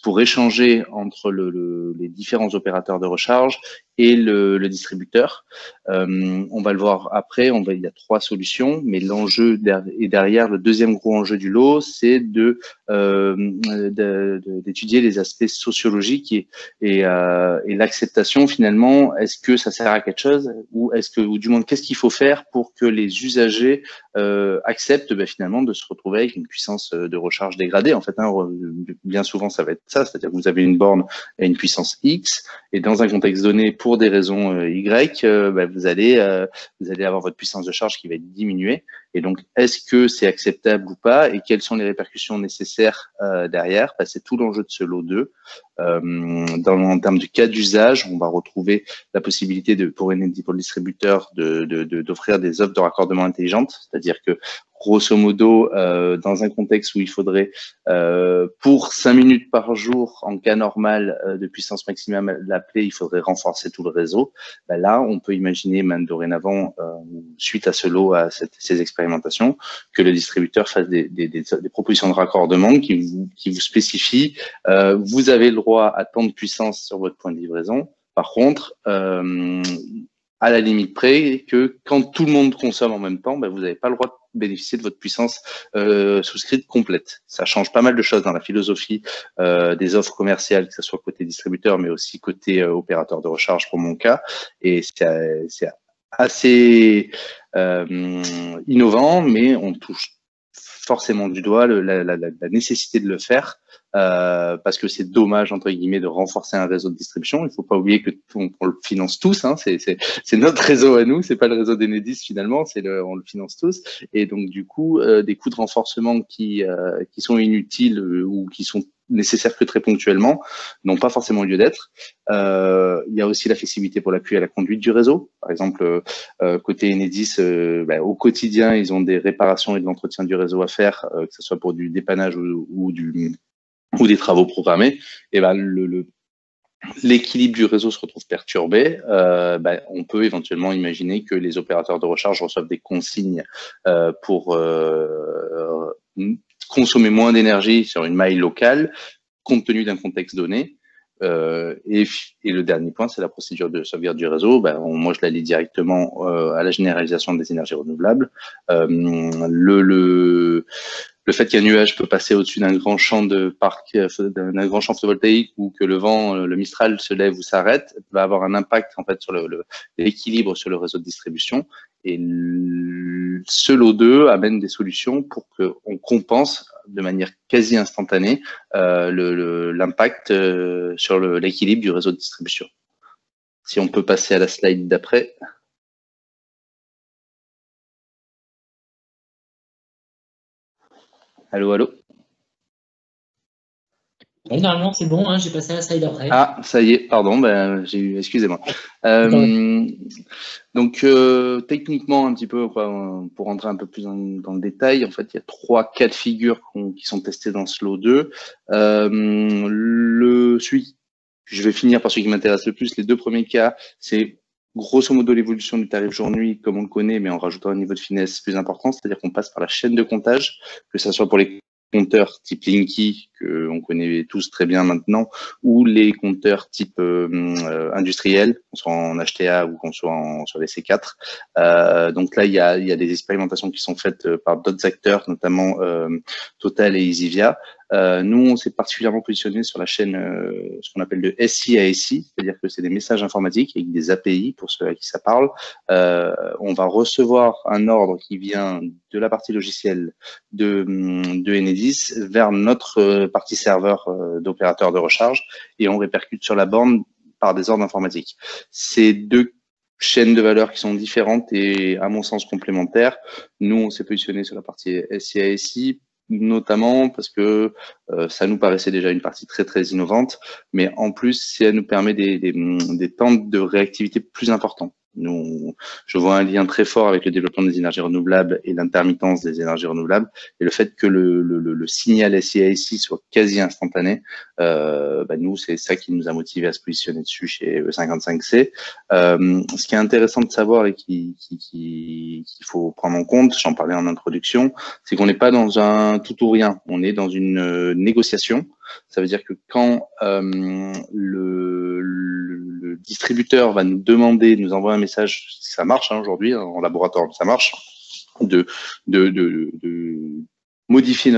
pour échanger entre le, le, les différents opérateurs de recharge et le, distributeur. Euh, on va le voir après. Il y a trois solutions, mais l'enjeu est derrière le deuxième gros enjeu du lot, c'est de euh, d'étudier les aspects sociologiques euh, et l'acceptation finalement. Est-ce que ça sert à quelque chose ou est-ce que ou du moins qu'est-ce qu'il faut faire pour que les usagers acceptent ben, finalement de se retrouver avec une puissance de recharge dégradée? En fait, hein, bien souvent ça va être ça, c'est-à-dire que vous avez une borne à une puissance X et dans un contexte donné des raisons euh, Y, euh, ben, vous allez vous allez avoir votre puissance de charge qui va être diminuée. Et donc, est-ce que c'est acceptable ou pas? Et quelles sont les répercussions nécessaires derrière? Ben, C'est tout l'enjeu de ce lot 2. Euh, dans, en termes du cas d'usage, on va retrouver la possibilité de, pour, pour le distributeur d'offrir de, de, des offres de raccordement intelligentes, c'est-à-dire que grosso modo, euh, dans un contexte où il faudrait, euh, pour 5 minutes par jour, en cas normal euh, de puissance maximum l'appeler, il faudrait renforcer tout le réseau. Ben là, on peut imaginer, même dorénavant, euh, suite à ce lot, à ces expérimentations, que le distributeur fasse des, des, des, des, propositions de raccordement qui vous, qui vous spécifient, euh, vous avez le droit à tant de puissance sur votre point de livraison. Par contre, euh, à la limite près que quand tout le monde consomme en même temps, ben, vous n'avez pas le droit de bénéficier de votre puissance euh, souscrite complète. Ça change pas mal de choses dans la philosophie euh, des offres commerciales, que ce soit côté distributeur, mais aussi côté euh, opérateur de recharge pour mon cas. Et c'est assez euh, innovant, mais on touche forcément du doigt la, nécessité de le faire euh, parce que c'est dommage entre guillemets de renforcer un réseau de distribution. Il faut pas oublier que on, le finance tous. Hein, c'est notre réseau à nous, c'est pas le réseau d'Enedis finalement, c'est le on le finance tous. Et donc du coup, euh, des coûts de renforcement qui euh, qui sont inutiles euh, ou qui sont nécessaires que très ponctuellement, n'ont pas forcément lieu d'être. Euh, il y a aussi la flexibilité pour l'appui à la conduite du réseau. Par exemple, euh, côté Enedis, euh, bah, au quotidien, ils ont des réparations et de l'entretien du réseau à faire, euh, que ce soit pour du dépannage ou, du, ou des travaux programmés. Et ben, le, l'équilibre du réseau se retrouve perturbé, euh, bah, on peut éventuellement imaginer que les opérateurs de recharge reçoivent des consignes euh, pour euh, consommer moins d'énergie sur une maille locale, compte tenu d'un contexte donné. Euh, et, le dernier point, c'est la procédure de sauvegarde du réseau. Ben, moi, je la lis directement euh, à la généralisation des énergies renouvelables. Euh, le, le, le fait qu'un nuage peut passer au-dessus d'un grand champ de parc, d'un grand champ photovoltaïque ou que le vent, le Mistral se lève ou s'arrête, va avoir un impact en fait sur l'équilibre sur le réseau de distribution. Ce lot 2 amène des solutions pour qu'on compense de manière quasi instantanée euh, l'impact euh, sur l'équilibre du réseau de distribution. Si on peut passer à la slide d'après. Allô, allô? Normalement, c'est bon, hein, j'ai passé à la slide après. Ah, ça y est, pardon, ben, j'ai eu, excusez-moi. Euh, donc, euh, techniquement, un petit peu, pour rentrer un peu plus dans, dans, le détail, en fait, il y a trois cas de figure qui sont testés dans ce lot 2. Euh, le, celui, je vais finir par celui qui m'intéresse le plus. Les deux premiers cas, c'est grosso modo l'évolution du tarif jour-nuit comme on le connaît, mais en rajoutant un niveau de finesse plus important, c'est-à-dire qu'on passe par la chaîne de comptage, que ce soit pour les compteurs type Linky que on connaît tous très bien maintenant, ou les compteurs type euh, euh industriel, qu'on soit en HTA ou qu'on soit en, sur les C4. Euh, donc là, il y a, des expérimentations qui sont faites euh, par d'autres acteurs, notamment euh, Total et EasyVia, nous, on s'est particulièrement positionné sur la chaîne, ce qu'on appelle le SI à SI, c'est-à-dire que c'est des messages informatiques avec des API pour ceux à qui ça parle. on va recevoir un ordre qui vient de la partie logicielle de, de Enedis vers notre partie serveur d'opérateur de recharge et on répercute sur la borne par des ordres informatiques. Ces deux chaînes de valeurs qui sont différentes et à mon sens complémentaires. Nous, on s'est positionné sur la partie SIA-SI notamment parce que euh, ça nous paraissait déjà une partie très très innovante, mais en plus, elle nous permet des, des, des temps de réactivité plus importants. Nous, je vois un lien très fort avec le développement des énergies renouvelables et l'intermittence des énergies renouvelables et le fait que le, le, le signal SIA-SI soit quasi instantané. Euh, bah nous, c'est ça qui nous a motivé à se positionner dessus chez E55C. Euh, ce qui est intéressant de savoir et qu'il qui, faut prendre en compte, j'en parlais en introduction, c'est qu'on n'est pas dans un tout ou rien. On est dans une négociation. Ça veut dire que quand euh, le, distributeur va nous demander, nous envoie un message, ça marche hein, aujourd'hui hein, en laboratoire, ça marche, de, modifier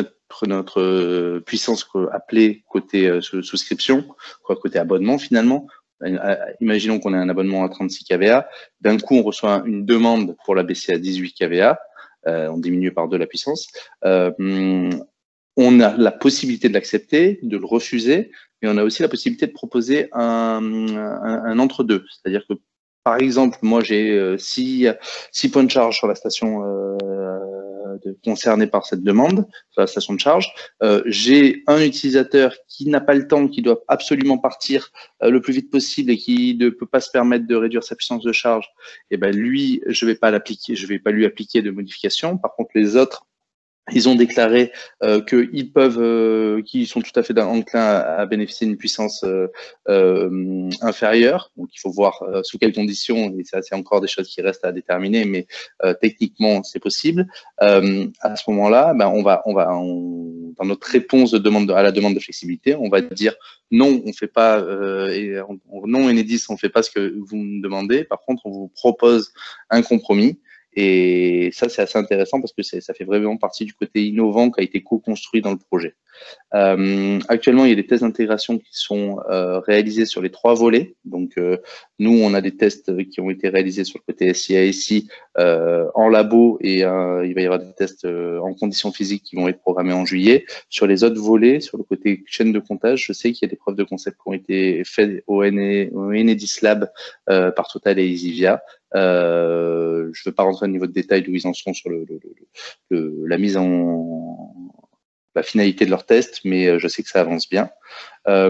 notre euh, puissance appelée côté euh, souscription, côté abonnement finalement. Euh, imaginons qu'on ait un abonnement à 36 kVA. D'un coup, on reçoit une demande pour la baisser à 18 kVA. on diminue par deux la puissance. on a la possibilité de l'accepter, de le refuser, mais on a aussi la possibilité de proposer un, un, un entre-deux. C'est-à-dire que, par exemple, moi j'ai six, six points de charge sur la station concerné par cette demande sur la station de charge. Euh, j'ai un utilisateur qui n'a pas le temps, qui doit absolument partir euh, le plus vite possible et qui ne peut pas se permettre de réduire sa puissance de charge. Et eh ben lui, je vais pas l'appliquer, je vais pas lui appliquer de modification. Par contre, les autres ils ont déclaré euh, qu'ils peuvent, euh, qu'ils sont tout à fait enclins à, bénéficier d'une puissance euh, euh, inférieure. Donc, il faut voir euh, sous quelles conditions. Et ça, c'est encore des choses qui restent à déterminer, mais techniquement, c'est possible. à ce moment-là, ben, on va, on va, dans notre réponse de demande à la demande de flexibilité, on va dire non, on fait pas, et on, non Enedis, on fait pas ce que vous me demandez. Par contre, on vous propose un compromis. Et ça, c'est assez intéressant parce que ça fait vraiment partie du côté innovant qui a été co-construit dans le projet. Euh, actuellement, il y a des tests d'intégration qui sont euh, réalisés sur les trois volets. Donc, euh, nous, on a des tests qui ont été réalisés sur le côté SIA ici en labo et il va y avoir des tests en conditions physiques qui vont être programmés en juillet. Sur les autres volets, sur le côté chaîne de comptage, je sais qu'il y a des preuves de concept qui ont été faites au, Enedis Lab par Total et Easivia. Euh, je ne veux pas rentrer au niveau de détail d'où ils en sont sur le, le, le, la mise en, la finalité de leur test, mais euh, je sais que ça avance bien. Euh,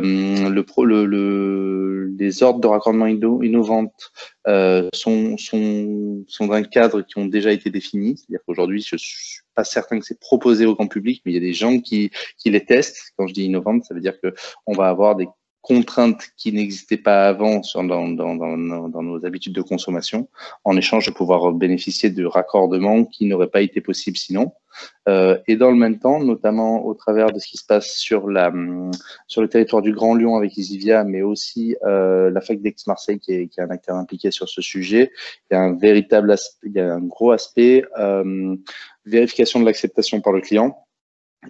le, pro, le, le, les ordres de raccordement innovantes euh, sont, sont, sont dans un cadre qui ont déjà été définis. C'est-à-dire qu'aujourd'hui, je suis pas certain que c'est proposé au grand public, mais il y a des gens qui, qui les testent. Quand je dis innovantes, ça veut dire que on va avoir des contraintes qui n'existaient pas avant dans, dans, dans, dans, nos habitudes de consommation, en échange de pouvoir bénéficier de raccordements qui n'auraient pas été possibles sinon. Euh, et dans le même temps, notamment au travers de ce qui se passe sur, la, sur le territoire du Grand Lyon avec Isivia, mais aussi euh, la fac d'Aix-Marseille qui est, qui est un acteur impliqué sur ce sujet, il y a un véritable aspect, il y a un gros aspect euh, vérification de l'acceptation par le client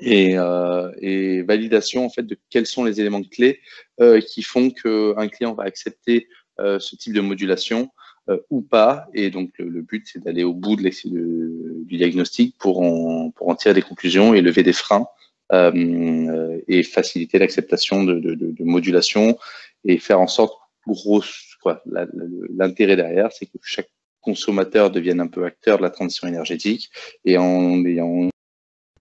et, euh, et, validation en fait de quels sont les éléments clés euh, qui font qu'un client va accepter euh, ce type de modulation euh, ou pas. Et donc le, but c'est d'aller au bout de du diagnostic pour en, pour en tirer des conclusions et lever des freins euh, et faciliter l'acceptation de, de, de, de, modulation et faire en sorte grosse quoi l'intérêt derrière c'est que chaque consommateur devienne un peu acteur de la transition énergétique et en ayant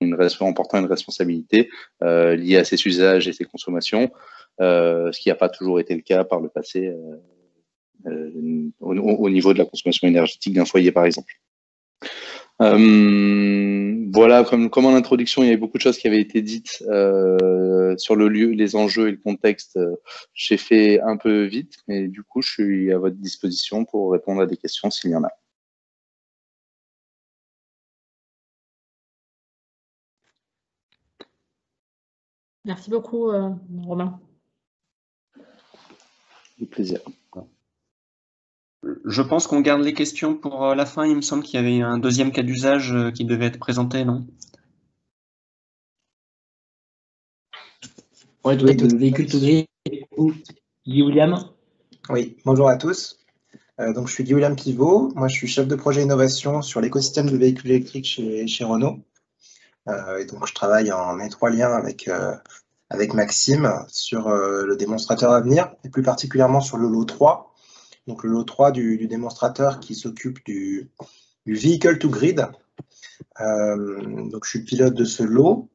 une, portant une responsabilité euh, liée à ses usages et ses consommations, euh, ce qui n'a pas toujours été le cas par le passé euh, euh au, au, niveau de la consommation énergétique d'un foyer, par exemple. Euh, voilà, comme, comme en introduction, il y avait beaucoup de choses qui avaient été dites sur le lieu, les enjeux et le contexte. J'ai fait un peu vite, mais du coup, je suis à votre disposition pour répondre à des questions s'il y en a. Merci beaucoup, euh, Romain. Avec plaisir. Je pense qu'on garde les questions pour euh, la fin. Il me semble qu'il y avait un deuxième cas d'usage euh, qui devait être présenté, non? Doit être véhicule to grid. Guy William? Oui, bonjour à tous. Euh, donc, je suis Guy William Pivot. Moi, je suis chef de projet innovation sur l'écosystème de véhicules électriques chez, chez Renault. Euh, donc, je travaille en étroit lien avec, euh, avec Maxime sur le démonstrateur à venir, et plus particulièrement sur le lot 3. Donc, le lot 3 du, démonstrateur qui s'occupe du, vehicle to grid. donc, je suis pilote de ce lot.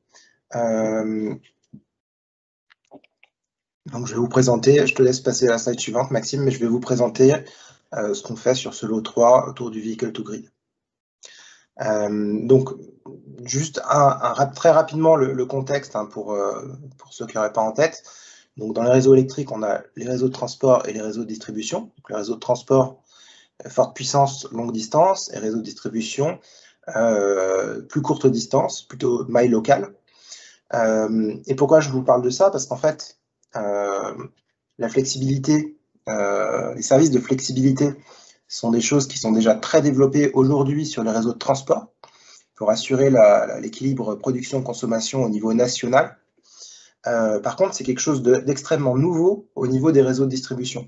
Donc, je vais vous présenter, je te laisse passer à la slide suivante, Maxime, mais je vais vous présenter euh, ce qu'on fait sur ce lot 3 autour du vehicle to grid. Euh, donc, juste très rapidement le, contexte hein, pour, euh, pour ceux qui n'auraient pas en tête. Donc, dans les réseaux électriques, on a les réseaux de transport et les réseaux de distribution. Les réseaux de transport, forte puissance, longue distance, et réseaux de distribution, plus courte distance, plutôt maille locale. et pourquoi je vous parle de ça? Parce qu'en fait, euh, la flexibilité, euh, les services de flexibilité sont des choses qui sont déjà très développées aujourd'hui sur les réseaux de transport pour assurer l'équilibre production-consommation au niveau national. Euh, par contre, c'est quelque chose d'extrêmement nouveau au niveau des réseaux de distribution.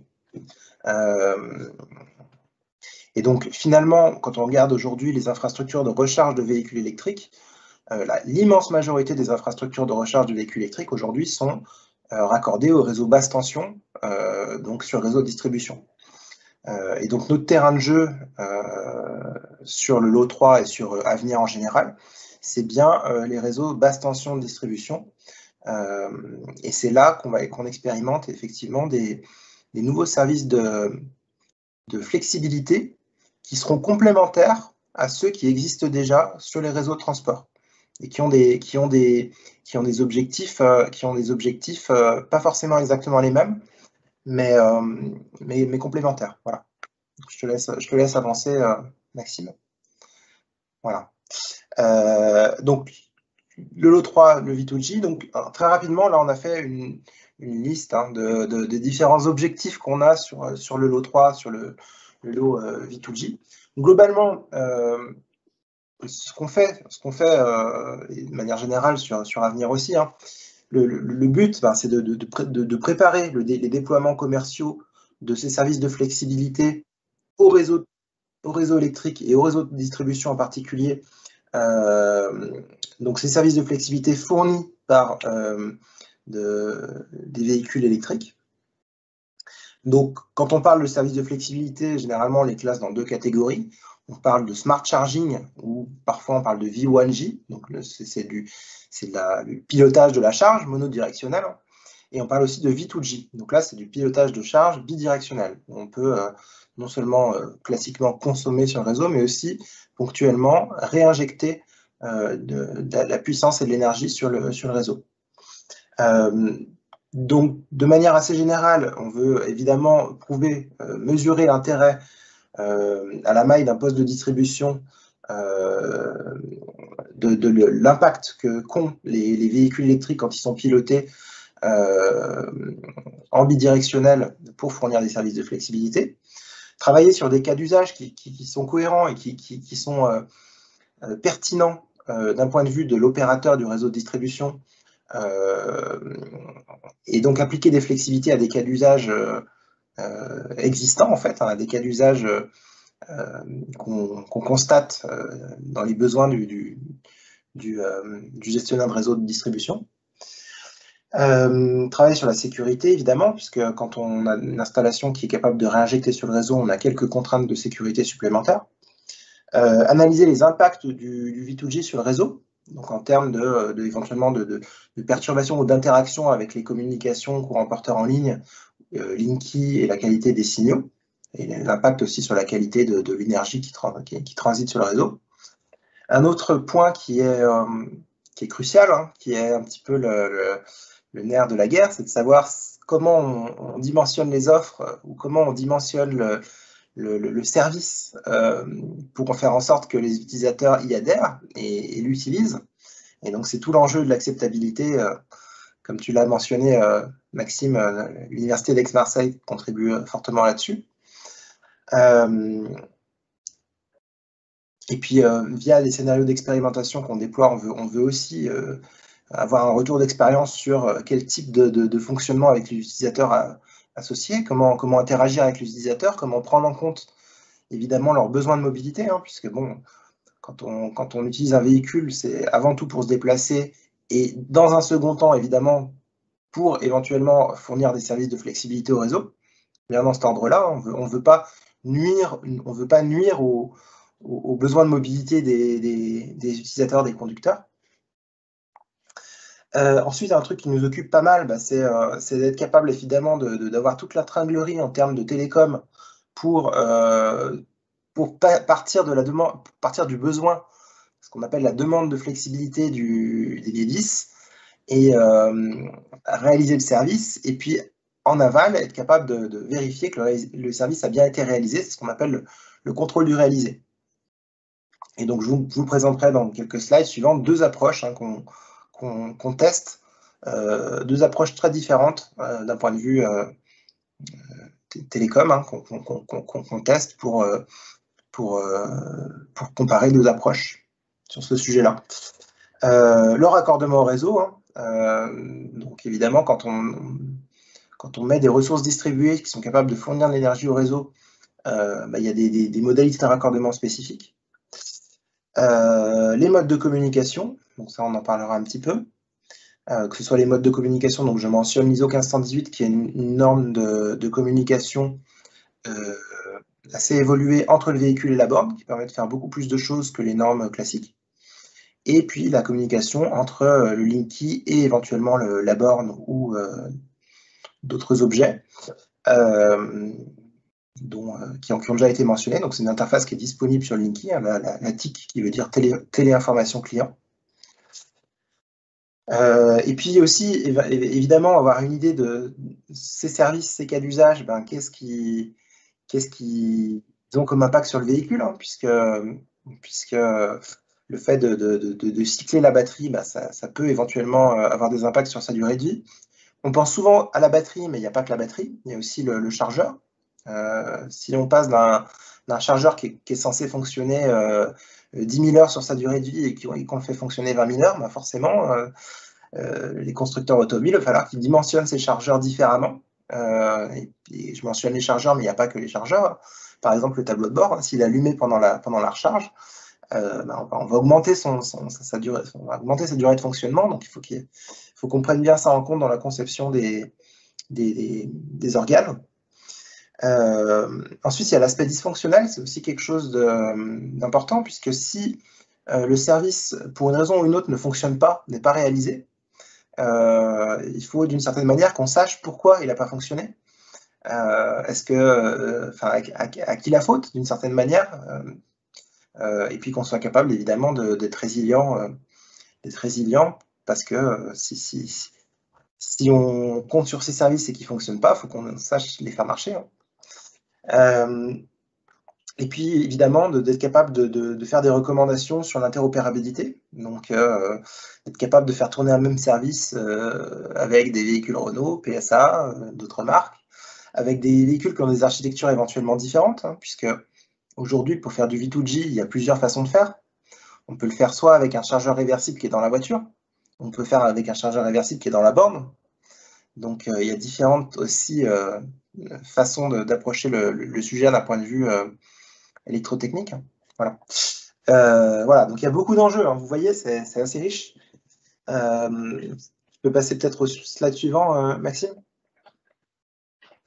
et donc, finalement, quand on regarde aujourd'hui les infrastructures de recharge de véhicules électriques, l'immense majorité des infrastructures de recharge de véhicules électriques aujourd'hui sont euh, raccordés au réseau basse tension, euh, donc sur réseau de distribution. Euh, et donc notre terrain de jeu sur le lot 3 et sur Avenir en général, c'est bien les réseaux basse tension de distribution. et c'est là qu'on qu'on expérimente effectivement des, nouveaux services de, de, flexibilité qui seront complémentaires à ceux qui existent déjà sur les réseaux de transport et qui ont des, qui ont des, qui ont des objectifs, euh, qui ont des objectifs euh, pas forcément exactement les mêmes, mais, euh, mais, mais, complémentaires. Voilà. Je te laisse, je te laisse avancer, Maxime. Voilà. donc, le lot 3, le V2G. Donc, très rapidement, là, on a fait une, liste hein, de, de, des différents objectifs qu'on a sur, le lot 3, sur le, le lot V2G. Globalement, ce qu'on fait, ce qu'on fait euh, de manière générale sur, sur Avenir aussi, hein, le, but, ben, c'est de, de, de, préparer le, les déploiements commerciaux de ces services de flexibilité au réseau, au réseau électrique et au réseau de distribution en particulier. Euh, donc, ces services de flexibilité fournis par euh, des véhicules électriques. Donc, quand on parle de services de flexibilité, généralement, on les classe dans deux catégories on parle de smart charging ou parfois on parle de V1J, donc c'est du, pilotage de la charge monodirectionnelle. Et on parle aussi de V2G, donc là c'est du pilotage de charge bidirectionnel. On peut euh, non seulement euh, classiquement consommer sur le réseau, mais aussi ponctuellement réinjecter euh, de, la puissance et de l'énergie sur le, réseau. donc, de manière assez générale, on veut évidemment prouver, mesurer l'intérêt à la maille d'un poste de distribution de, l'impact que qu'ont les, véhicules électriques quand ils sont pilotés euh, en bidirectionnel pour fournir des services de flexibilité. Travailler sur des cas d'usage qui, sont cohérents et qui, sont pertinents d'un point de vue de l'opérateur du réseau de distribution et donc appliquer des flexibilités à des cas d'usage euh, existants, en fait, hein, des cas d'usage euh, qu'on constate euh, dans les besoins du, gestionnaire de réseau de distribution. Travailler sur la sécurité, évidemment, puisque quand on a une installation qui est capable de réinjecter sur le réseau, on a quelques contraintes de sécurité supplémentaires. analyser les impacts du, du, V2G sur le réseau, donc en termes de, de éventuellement de, de, perturbations ou d'interaction avec les communications courant porteur en ligne euh, Linky et la qualité des signaux, et l'impact aussi sur la qualité de, l'énergie qui, transite sur le réseau. Un autre point qui est, euh, qui est crucial, hein, qui est un petit peu le, nerf de la guerre, c'est de savoir comment on, dimensionne les offres ou comment on dimensionne le, service euh, pour faire en sorte que les utilisateurs y adhèrent et, l'utilisent. Et donc, c'est tout l'enjeu de l'acceptabilité comme tu l'as mentionné, euh, Maxime, euh, l'Université d'Aix-Marseille contribue euh, fortement là-dessus. et puis, via les scénarios d'expérimentation qu'on déploie, on veut, aussi avoir un retour d'expérience sur quel type de, fonctionnement avec l'utilisateur associé, comment, comment interagir avec l'utilisateur, comment prendre en compte évidemment leurs besoins de mobilité, hein, puisque bon, quand on, utilise un véhicule, c'est avant tout pour se déplacer et dans un second temps, évidemment, pour éventuellement fournir des services de flexibilité au réseau. Bien dans cet ordre-là, on ne veut pas nuire, on veut pas nuire aux, besoins de mobilité des, utilisateurs, des conducteurs. Euh, ensuite, un truc qui nous occupe pas mal, bah, euh, c'est d'être capable évidemment d'avoir toute la tringlerie en termes de télécom pour, euh, partir, du besoin, ce qu'on appelle la demande de flexibilité des 10, et réaliser le service, et puis en aval, être capable de, vérifier que le, service a bien été réalisé, c'est ce qu'on appelle le, contrôle du réalisé. Et donc, je vous, présenterai dans quelques slides suivantes deux approches hein, qu'on teste, euh, deux approches très différentes euh, d'un point de vue euh, télécom, hein, qu'on teste pour, comparer deux approches sur ce sujet-là. le raccordement au réseau, hein, donc évidemment, quand on, quand on met des ressources distribuées qui sont capables de fournir de l'énergie au réseau, bah, il y a des, des, modalités de raccordement spécifiques. les modes de communication, donc ça on en parlera un petit peu. Euh, que ce soit les modes de communication, donc je mentionne l'ISO 1518 qui est une, norme de, communication euh, assez évoluée entre le véhicule et la borne, qui permet de faire beaucoup plus de choses que les normes classiques. Et puis la communication entre euh, le Linky et éventuellement la borne ou d'autres objets. qui, ont, déjà été mentionnés. Donc, c'est une interface qui est disponible sur Linky, hein, la, TIC qui veut dire télé, téléinformation client. Euh, et puis aussi, évidemment, avoir une idée de ces services, ces cas d'usage, ben, qu'est-ce qui, qu'est-ce qui ont comme impact sur le véhicule, hein, puisque, puisque le fait de, de, de, cycler la batterie, ben, ça, ça, peut éventuellement euh, avoir des impacts sur sa durée de vie. On pense souvent à la batterie, mais il n'y a pas que la batterie, il y a aussi le, chargeur. Euh, si on passe d'un chargeur qui est, qui est, censé fonctionner 10 000 heures sur sa durée de vie et qu'on fait fonctionner 20 000 heures, bah forcément, euh, euh, les constructeurs automobiles, il va falloir qu'ils dimensionnent ces chargeurs différemment. Euh, je mentionne les chargeurs, mais il n'y a pas que les chargeurs. Par exemple, le tableau de bord, hein, s'il est allumé pendant la, pendant recharge, on, va, augmenter sa, durée, de fonctionnement. Donc, il faut qu'on qu prenne bien ça en compte dans la conception des, des, des organes. Euh, ensuite, il y a l'aspect dysfonctionnel, c'est aussi quelque chose d'important, puisque si euh, le service, pour une raison ou une autre, ne fonctionne pas, n'est pas réalisé, euh, il faut d'une certaine manière qu'on sache pourquoi il n'a pas fonctionné. Est-ce que, enfin, à, qui la faute d'une certaine manière, et puis qu'on soit capable évidemment d'être résilient, d'être résilient, parce que si, si, si, on compte sur ces services et qu'ils ne fonctionnent pas, il faut qu'on sache les faire marcher. Hein. Euh, et puis, évidemment, d'être capable de, faire des recommandations sur l'interopérabilité. Donc, euh, être capable de faire tourner un même service euh, avec des véhicules Renault, PSA, d'autres marques, avec des véhicules qui ont des architectures éventuellement différentes, hein, puisque aujourd'hui, pour faire du V2G, il y a plusieurs façons de faire. On peut le faire soit avec un chargeur réversible qui est dans la voiture, on peut faire avec un chargeur réversible qui est dans la borne. Donc, il y a différentes aussi façon d'approcher le, sujet d'un point de vue euh, électrotechnique. Voilà. Euh, voilà, donc il y a beaucoup d'enjeux, hein. vous voyez, c'est assez riche. Euh, je peux passer peut-être au slide suivant, Maxime?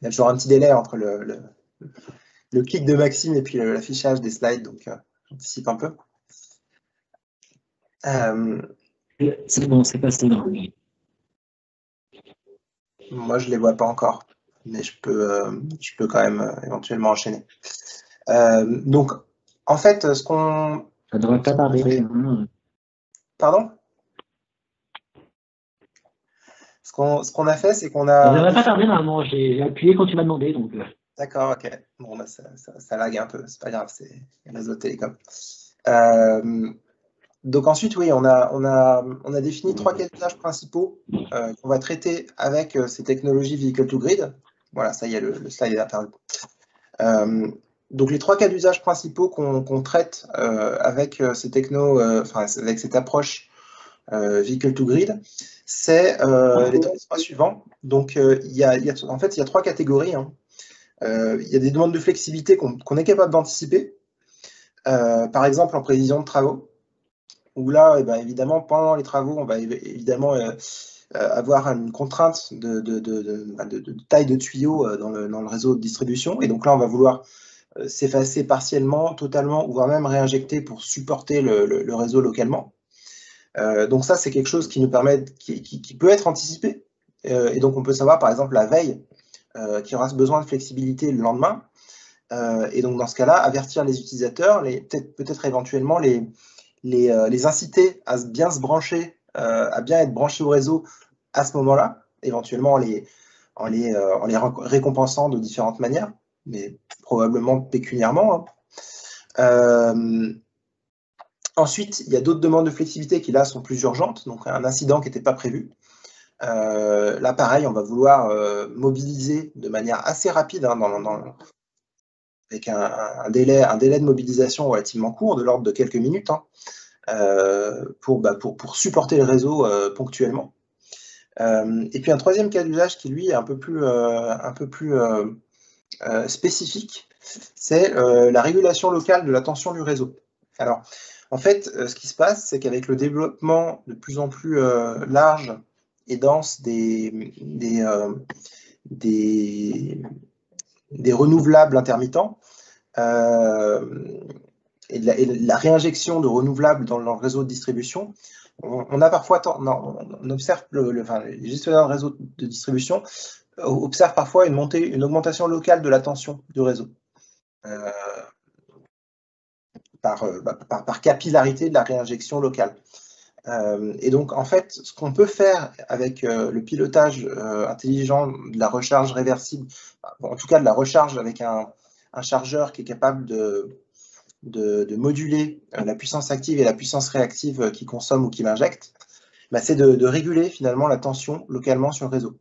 Il y a toujours un petit délai entre le, le, clic de Maxime et puis l'affichage des slides, donc j'anticipe un peu. c'est bon, c'est passé. Moi, je ne les vois pas encore mais je peux, euh, je peux quand même euh, éventuellement enchaîner. Euh, donc, en fait, ce qu'on... Ça devrait pas tarder. Pardon? Ce qu'on a fait, c'est qu'on a... Ça devrait pas tarder, normalement. J'ai appuyé quand tu m'as demandé, donc... D'accord, ok. Bon, bah, ça, ça, lag un peu, c'est pas grave, c'est réseau télécom. Euh, donc ensuite, oui, on a, on a, on a défini trois cas d'usage principaux euh, qu'on va traiter avec ces technologies vehicle to grid. Voilà, ça y est, le, slide est apparu. Euh, donc les trois cas d'usage principaux qu'on traite euh, avec euh, ces technos, enfin avec cette approche vehicle to grid, c'est les trois suivants. Donc, il y, a, en fait, il y a trois catégories. Hein. il y a des demandes de flexibilité qu'on est capable d'anticiper, par exemple en prévision de travaux, où là, eh ben, évidemment, pendant les travaux, on va évidemment avoir une contrainte de, taille de tuyau dans le, dans le, réseau de distribution. Et donc là, on va vouloir euh, s'effacer partiellement, totalement, voire même réinjecter pour supporter le, réseau localement. Euh, donc ça, c'est quelque chose qui nous permet, qui, peut être anticipé. Euh, et donc on peut savoir, par exemple, la veille, qu'il y aura besoin de flexibilité le lendemain. et donc dans ce cas-là, avertir les utilisateurs, peut-être peut éventuellement les, les, inciter à bien se brancher, à bien être branchés au réseau à ce moment-là, éventuellement en les, les récompensant de différentes manières mais probablement pécuniairement. Hein. Euh, ensuite, il y a d'autres demandes de flexibilité qui là sont plus urgentes, donc un incident qui n'était pas prévu. Euh, là, pareil, on va vouloir euh, mobiliser de manière assez rapide, hein, avec un, délai, un délai de mobilisation relativement court, de l'ordre de quelques minutes, hein, bah, pour, pour, supporter le réseau ponctuellement. et puis un troisième cas d'usage qui, lui, est un peu plus, un peu plus euh, spécifique, c'est euh, la régulation locale de la tension du réseau. Alors, en fait, euh, ce qui se passe, c'est qu'avec le développement de plus en plus large et dense des, des, renouvelables intermittents, et, la, réinjection de renouvelables dans le réseau de distribution, on, a parfois, observe le, les gestionnaires de réseau de distribution observe parfois une augmentation locale de la tension du réseau. Euh, euh, bah, par, capillarité de la réinjection locale. Euh, et donc, en fait, ce qu'on peut faire avec le pilotage intelligent de la recharge réversible, en tout cas de la recharge avec un, chargeur qui est capable de, moduler la puissance active et la puissance réactive qu'il consomme ou qu'il injecte, bah, c'est de, réguler finalement la tension localement sur le réseau.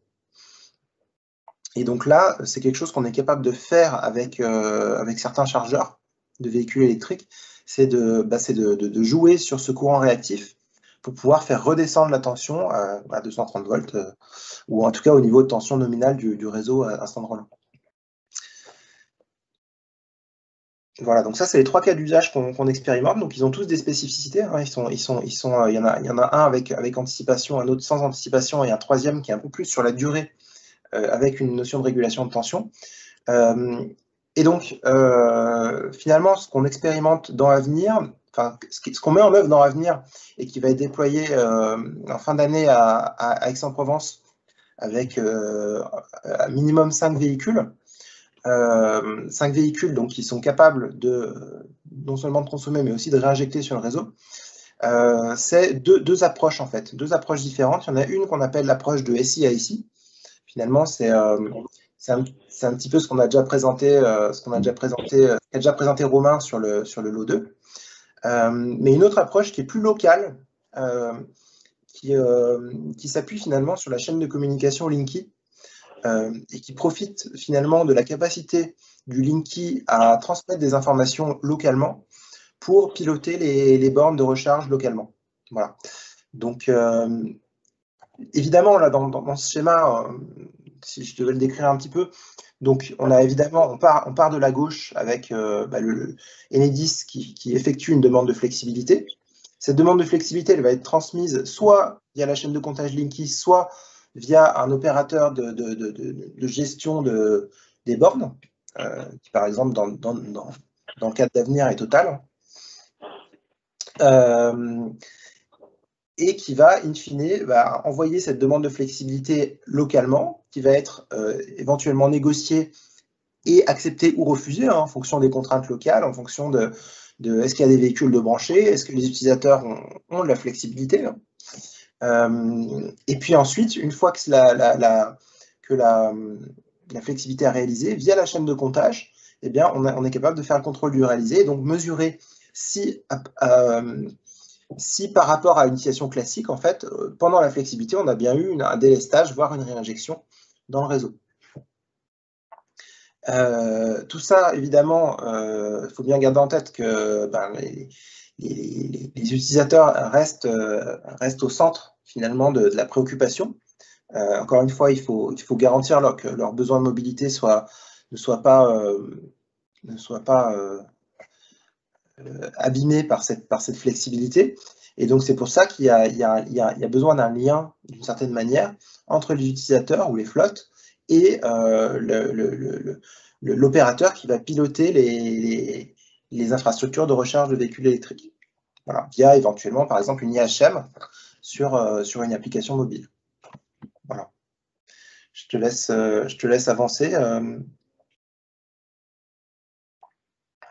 Et donc là, c'est quelque chose qu'on est capable de faire avec, euh, certains chargeurs de véhicules électriques, c'est de, bah, de, jouer sur ce courant réactif pour pouvoir faire redescendre la tension à, 230 volts, euh, ou en tout cas au niveau de tension nominale du, réseau à instant de Voilà, donc ça, c'est les trois cas d'usage qu'on expérimente. Donc, ils ont tous des spécificités. Hein. Ils sont, ils sont, ils sont, euh, il, y en a, il y en a un avec, avec anticipation, un autre sans anticipation, et un troisième qui est un peu plus sur la durée euh, avec une notion de régulation de tension. Et donc, finalement, ce qu'on expérimente dans l'avenir, ce qu'on met en œuvre dans l'avenir et qui va être déployé en fin d'année à, Aix-en-Provence avec un minimum 5 véhicules, euh, 5 véhicules donc, qui sont capables de non seulement de consommer, mais aussi de réinjecter sur le réseau. c'est deux, approches en fait, deux approches différentes. Il y en a une qu'on appelle l'approche de SI à SI, finalement, euh, c'est un, petit peu ce qu'on a déjà présenté, euh, ce qu'on a déjà présenté, euh, a déjà présenté Romain sur le, sur le lot 2. Mais une autre approche qui est plus locale, qui, qui s'appuie finalement sur la chaîne de communication Linky et qui profite finalement de la capacité du Linky à transmettre des informations localement pour piloter les, les bornes de recharge localement. Voilà. Donc, évidemment, là, dans, ce schéma, euh, si je devais le décrire un petit peu, donc on a évidemment, on part, on part de la gauche avec euh, bah, le, Enedis qui, effectue une demande de flexibilité. Cette demande de flexibilité, elle va être transmise soit via la chaîne de comptage Linky, soit via un opérateur de, gestion des bornes, euh, qui par exemple dans, le cadre d'avenir est total et qui va, in fine, va envoyer cette demande de flexibilité localement, qui va être euh, éventuellement négociée et acceptée ou refusée hein, en fonction des contraintes locales, en fonction de, est-ce qu'il y a des véhicules de branchés, est-ce que les utilisateurs ont, de la flexibilité. Hein. Euh, et puis ensuite, une fois que la, la, la, la, flexibilité est réalisée, via la chaîne de comptage, eh bien, on, est capable de faire le contrôle du réalisé donc mesurer si euh, si par rapport à une situation classique, en fait, euh, pendant la flexibilité, on a bien eu un délestage, voire une réinjection dans le réseau. Euh, tout ça, évidemment, il euh, faut bien garder en tête que ben, les, utilisateurs restent, au centre finalement de, la préoccupation. encore une fois, il faut, garantir que leurs besoins de mobilité ne soient ne soient pas abîmés par cette, par cette flexibilité. Et donc, c'est pour ça qu'il y, y, y, a besoin d'un lien, d'une certaine manière, entre les utilisateurs ou les flottes et euh, l'opérateur qui va piloter les, les, infrastructures de recharge de véhicules électriques. Voilà, via éventuellement, par exemple, une IHM sur, euh, sur une application mobile. Voilà. Je te laisse, euh, je te laisse avancer.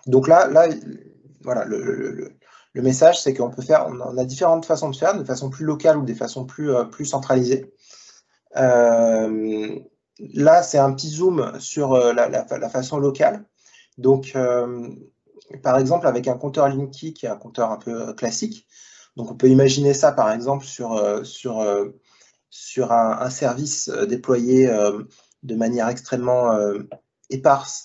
Donc là, là voilà, le, message, c'est qu'on peut faire, on a différentes façons de faire, de façon plus locale ou des façons plus, euh, plus centralisées. Euh, là, c'est un petit zoom sur euh, la, façon locale. Donc, par exemple, avec un compteur Linky, qui est un compteur un peu classique, donc on peut imaginer ça, par exemple, sur, un, service déployé de manière extrêmement éparse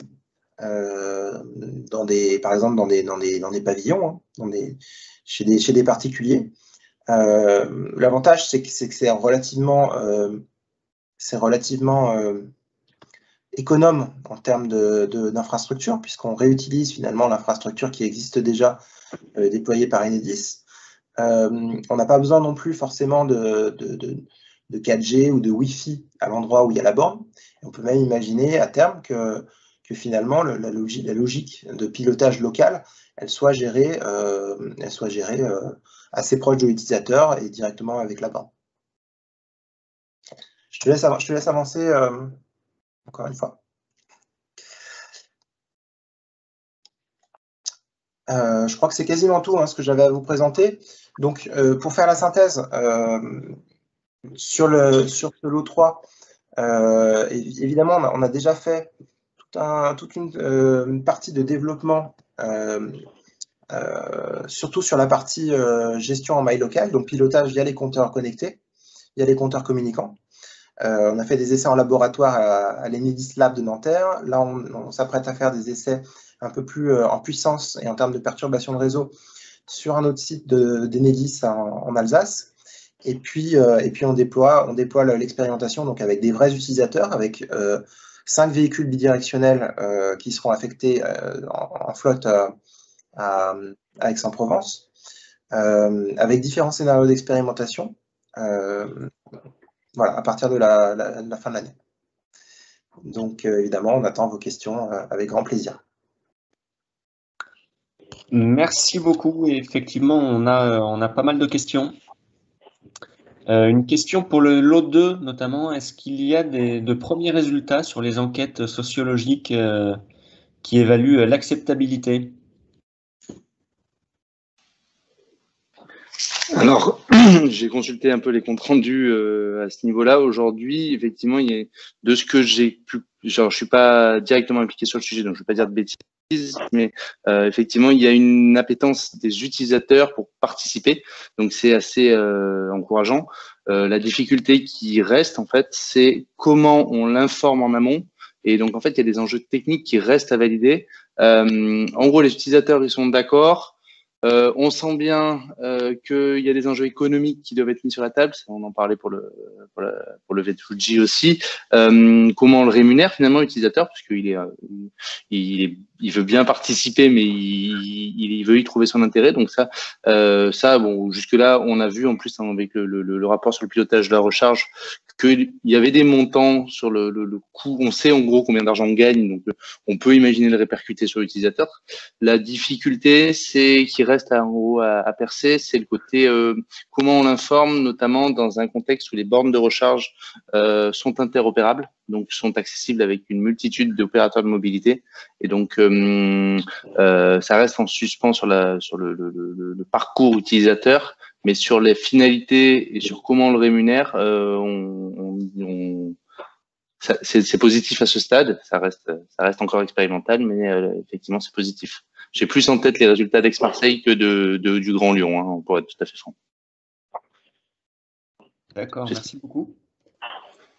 dans des, par exemple dans des, dans des, dans des pavillons, hein, chez, des, chez des particuliers. Euh, l'avantage, c'est que c'est relativement, euh, c'est relativement économe en termes d'infrastructure, de, puisqu'on réutilise finalement l'infrastructure qui existe déjà déployée par Enedis. on n'a pas besoin non plus forcément de, de, de 4G ou de Wi-Fi à l'endroit où il y a la borne. on peut même imaginer à terme que finalement la, logique, la, logique, de pilotage local, elle soit gérée, euh, elle soit gérée euh, assez proche de l'utilisateur et directement avec la borne. Je te laisse, je te laisse avancer euh, encore une fois. je crois que c'est quasiment tout hein, ce que j'avais à vous présenter. Donc, pour faire la synthèse, sur, le, sur ce lot 3, évidemment, on a, déjà fait toute euh, une, partie de développement, euh, euh, surtout sur la partie gestion en maille locale, donc pilotage via les compteurs connectés, via les compteurs communicants. on a fait des essais en laboratoire à, l'Enedis Lab de Nanterre. Là, on, s'apprête à faire des essais un peu plus en puissance et en termes de perturbation de réseau sur un autre site d'Enedis en, Alsace. Et puis, et puis on déploie, on déploie l'expérimentation avec des vrais utilisateurs, avec cinq véhicules bidirectionnels euh, qui seront affectés euh, en, flotte euh, à, Aix-en-Provence, avec différents scénarios d'expérimentation voilà, à partir de la, fin de l'année. Donc évidemment, on attend vos questions avec grand plaisir. Merci beaucoup. Effectivement, on a, on a pas mal de questions. Euh, une question pour le lot 2 notamment, est-ce qu'il y a de premiers résultats sur les enquêtes sociologiques euh, qui évaluent l'acceptabilité? Alors, [clears throat] j'ai consulté un peu les comptes rendus euh, à ce niveau-là. Aujourd'hui, effectivement, il y a, de ce que j'ai pu, genre, je suis pas directement impliqué sur le sujet, donc je ne vais pas dire de bêtises, mais euh, effectivement, il y a une appétence des utilisateurs pour participer, donc c'est assez euh, encourageant. Euh, la difficulté qui reste, en fait, c'est comment on l'informe en amont. Et donc, en fait, il y a des enjeux techniques qui restent à valider. en gros, les utilisateurs, ils sont d'accord. Euh, on sent bien euh, qu'il y a des enjeux économiques qui doivent être mis sur la table. On en parlait pour le pour, pour le V2G aussi. Euh, comment on le rémunère finalement l'utilisateur, parce qu'il est, il veut bien participer, mais il, il, veut y trouver son intérêt. Donc ça, ça, bon, jusque là, on a vu en plus hein, avec le, rapport sur le pilotage de la recharge qu'il y avait des montants sur le, le, coût. On sait en gros combien d'argent on gagne, donc on peut imaginer le répercuter sur l'utilisateur. La difficulté, c'est qui reste en gros à, à percer, c'est le côté euh, comment on l'informe, notamment dans un contexte où les bornes de recharge euh, sont interopérables donc sont accessibles avec une multitude d'opérateurs de mobilité. Et donc, euh, euh, ça reste en suspens sur, la, sur le, le, le, parcours utilisateur, mais sur les finalités et sur comment on le rémunère, euh, on, on, c'est positif à ce stade. Ça reste, ça reste encore expérimental, mais euh, effectivement, c'est positif. J'ai plus en tête les résultats d'Aix-Marseille que de, de, du Grand Lyon, hein, pour être tout à fait franc. D'accord, merci beaucoup.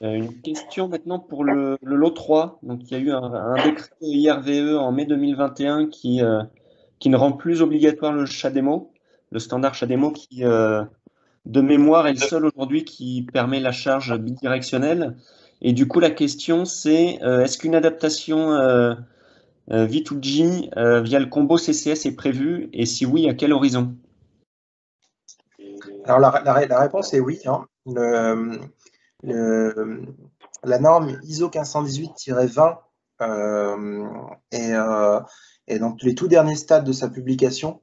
Euh, une question maintenant pour le, lot 3. Donc, il y a eu un, décret IRVE en mai 2021 qui, euh, qui ne rend plus obligatoire le chat démo. Le standard CHAdeMO qui, de mémoire, est le seul aujourd'hui qui permet la charge bidirectionnelle. Et du coup, la question, c'est est-ce qu'une adaptation V2G via le combo CCS est prévue? Et si oui, à quel horizon? Alors, la, réponse est oui. Hein. Le, la norme ISO 1518-20 euh, est, euh, dans les tout derniers stades de sa publication.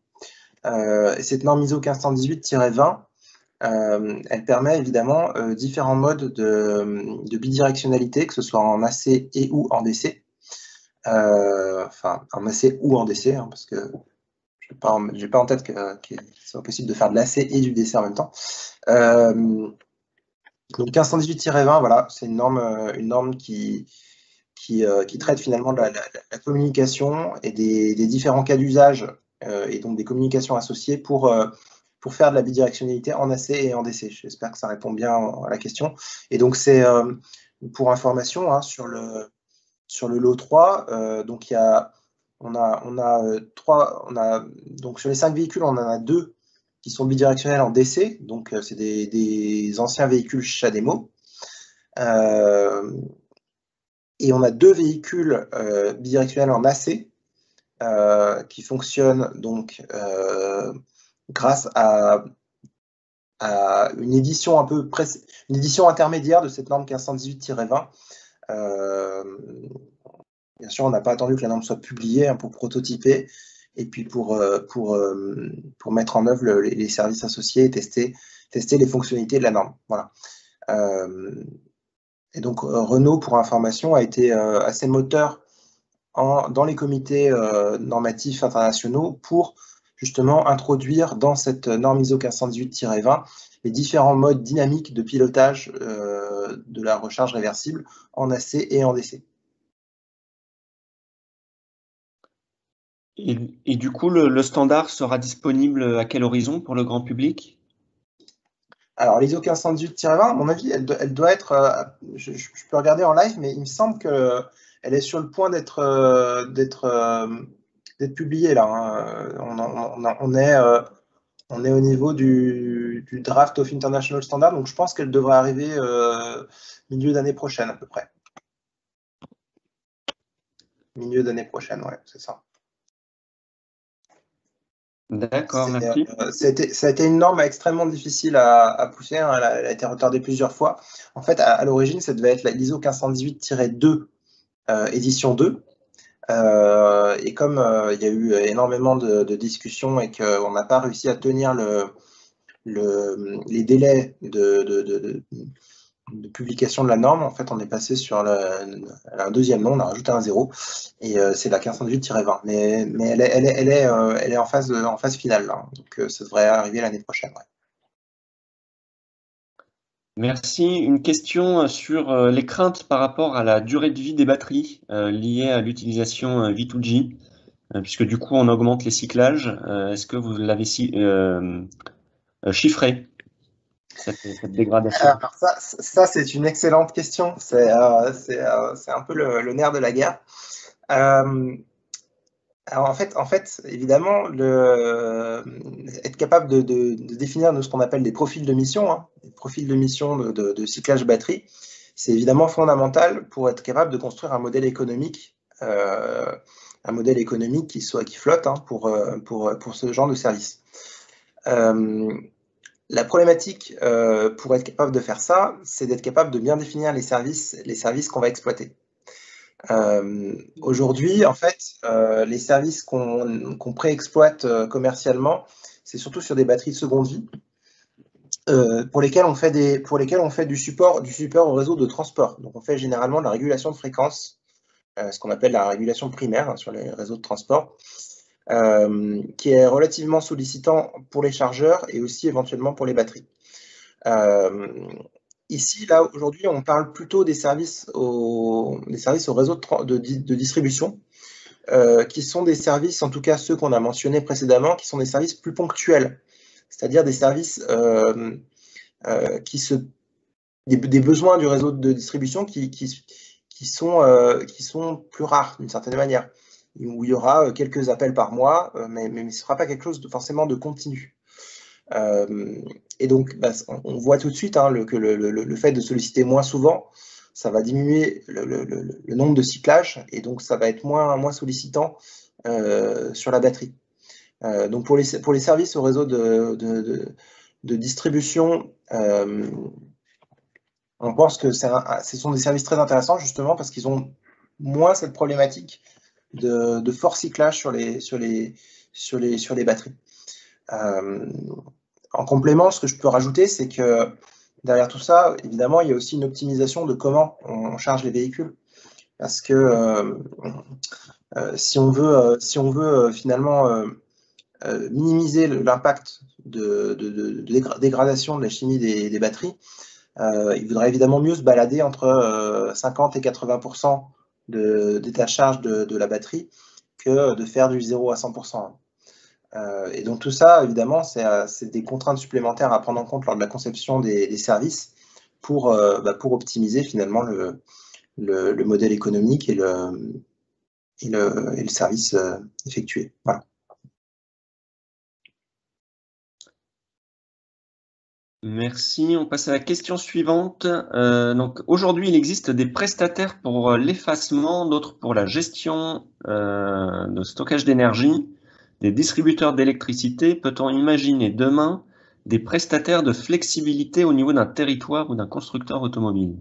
Euh, cette norme ISO 1518-20, elle permet évidemment différents modes de, bidirectionnalité, que ce soit en AC et ou en DC. enfin, en AC ou en DC, hein, parce que je n'ai pas, en tête qu'il soit possible de faire de l'AC et du DC en même temps. Donc 1518-20, voilà, c'est une norme, euh, une norme qui, euh, traite finalement de la, communication et des, différents cas d'usage euh, et donc des communications associées pour, pour faire de la bidirectionnalité en AC et en DC. J'espère que ça répond bien à la question. Et donc c'est pour information hein, sur, le, sur le lot 3, donc y a, on a, on a trois, on a, donc sur les cinq véhicules, on en a deux qui sont bidirectionnels en DC, donc euh, c'est des, anciens véhicules CHAdeMO. Euh, et on a deux véhicules euh, bidirectionnels en AC qui fonctionnent donc grâce à, une édition un peu une édition intermédiaire de cette norme 1518-20. bien sûr, on n'a pas attendu que la norme soit publiée hein, pour prototyper et puis pour, euh, pour, euh, pour mettre en œuvre les services associés et tester, tester les fonctionnalités de la norme. Voilà. Euh, et donc Renault, pour information, a été assez moteur en, dans les comités normatifs internationaux pour justement introduire dans cette norme ISO 1518-20 les différents modes dynamiques de pilotage de la recharge réversible en AC et en DC. Et, du coup, le, standard sera disponible à quel horizon pour le grand public? Alors, l'ISO 1518-20, à mon avis, elle, doit être. Euh, je, peux regarder en live, mais il me semble qu'elle est sur le point d'être euh, euh, publiée là. Hein. On, est, on est au niveau du, draft of International Standard, donc je pense qu'elle devrait arriver milieu d'année prochaine à peu près. Milieu d'année prochaine, ouais, c'est ça. D'accord, merci. Euh, ça, a été, une norme extrêmement difficile à, pousser. Hein. elle, a, été retardée plusieurs fois. En fait, à, l'origine, ça devait être l'ISO 1518-2, euh, édition 2. Euh, et comme il y a eu énormément de, discussions et qu'on n'a pas réussi à tenir le, les délais de, publication de la norme, en fait, on est passé sur un deuxième nom, on a rajouté un zéro, et euh, c'est la 1518-20. Mais, mais elle, est, elle, est, elle, est, euh, elle est en phase, en phase finale, là. donc euh, ça devrait arriver l'année prochaine. Merci. Une question sur les craintes par rapport à la durée de vie des batteries liées à l'utilisation V2G, puisque du coup on augmente les cyclages. Est-ce que vous l'avez chiffré cette, dégradation? Alors ça, c'est une excellente question. C'est euh, euh, un peu le, nerf de la guerre. Euh, en fait, en fait, évidemment, être capable de, définir ce qu'on appelle des profils de mission, hein, des profils de mission de, cyclage batterie, c'est évidemment fondamental pour être capable de construire un modèle économique, un modèle économique qui soit qui flotte hein, pour, pour, pour ce genre de service. La problématique euh, pour être capable de faire ça, c'est d'être capable de bien définir les services, les services qu'on va exploiter. Euh, aujourd'hui, en fait, euh, les services qu'on préexploite commercialement, c'est surtout sur des batteries de seconde vie, pour lesquelles on fait des, pour lesquelles on fait du support, du support au réseau de transport. Donc, on fait généralement de la régulation de fréquence, ce qu'on appelle la régulation primaire hein, sur les réseaux de transport. Euh, qui est relativement sollicitant pour les chargeurs et aussi éventuellement pour les batteries. Euh, ici, là, aujourd'hui, on parle plutôt des services au, des services au réseau de, distribution, euh, qui sont des services, en tout cas ceux qu'on a mentionnés précédemment, qui sont des services plus ponctuels, c'est-à-dire des services qui se des, besoins du réseau de distribution qui, qui, qui sont, qui sont plus rares d'une certaine manière où il y aura euh, quelques appels par mois, euh, mais, ce ne sera pas quelque chose de, forcément de continu. Et donc, bah, on voit tout de suite hein, que le, fait de solliciter moins souvent, ça va diminuer le, nombre de cyclages et donc ça va être moins, moins sollicitant sur la batterie. donc pour les, pour les services au réseau de, de distribution, on pense que ce sont des services très intéressants justement parce qu'ils ont moins cette problématique de, fort cyclage sur les, sur les, sur les, sur les batteries. Euh, en complément, ce que je peux rajouter, c'est que derrière tout ça, évidemment, il y a aussi une optimisation de comment on charge les véhicules. Parce que euh, euh, si on veut, si on veut finalement minimiser l'impact de, dégradation de la chimie des batteries, euh, il vaudrait évidemment mieux se balader entre 50 euh, et 80% d'état de charge de, la batterie que de faire du 0 à 100%. Euh, et donc tout ça, évidemment, c'est des contraintes supplémentaires à prendre en compte lors de la conception des, services pour, bah, pour optimiser finalement le, le, modèle économique et le, et le, service effectué. Voilà. Merci. On passe à la question suivante. Euh, donc aujourd'hui, il existe des prestataires pour euh, l'effacement, d'autres pour la gestion euh, de stockage d'énergie, des distributeurs d'électricité. Peut-on imaginer demain des prestataires de flexibilité au niveau d'un territoire ou d'un constructeur automobile?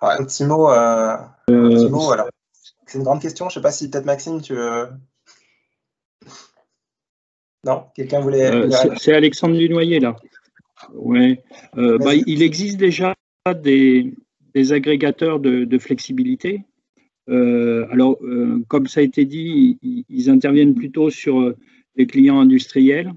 Un petit mot. Euh, euh, c'est une grande question. Je ne sais pas si peut-être Maxime, tu veux. Non, quelqu'un voulait. Euh, c'est Alexandre Dunoyer là. Ouais. Bah, il existe déjà des, agrégateurs de, flexibilité. alors, comme ça a été dit, ils, interviennent plutôt sur les clients industriels.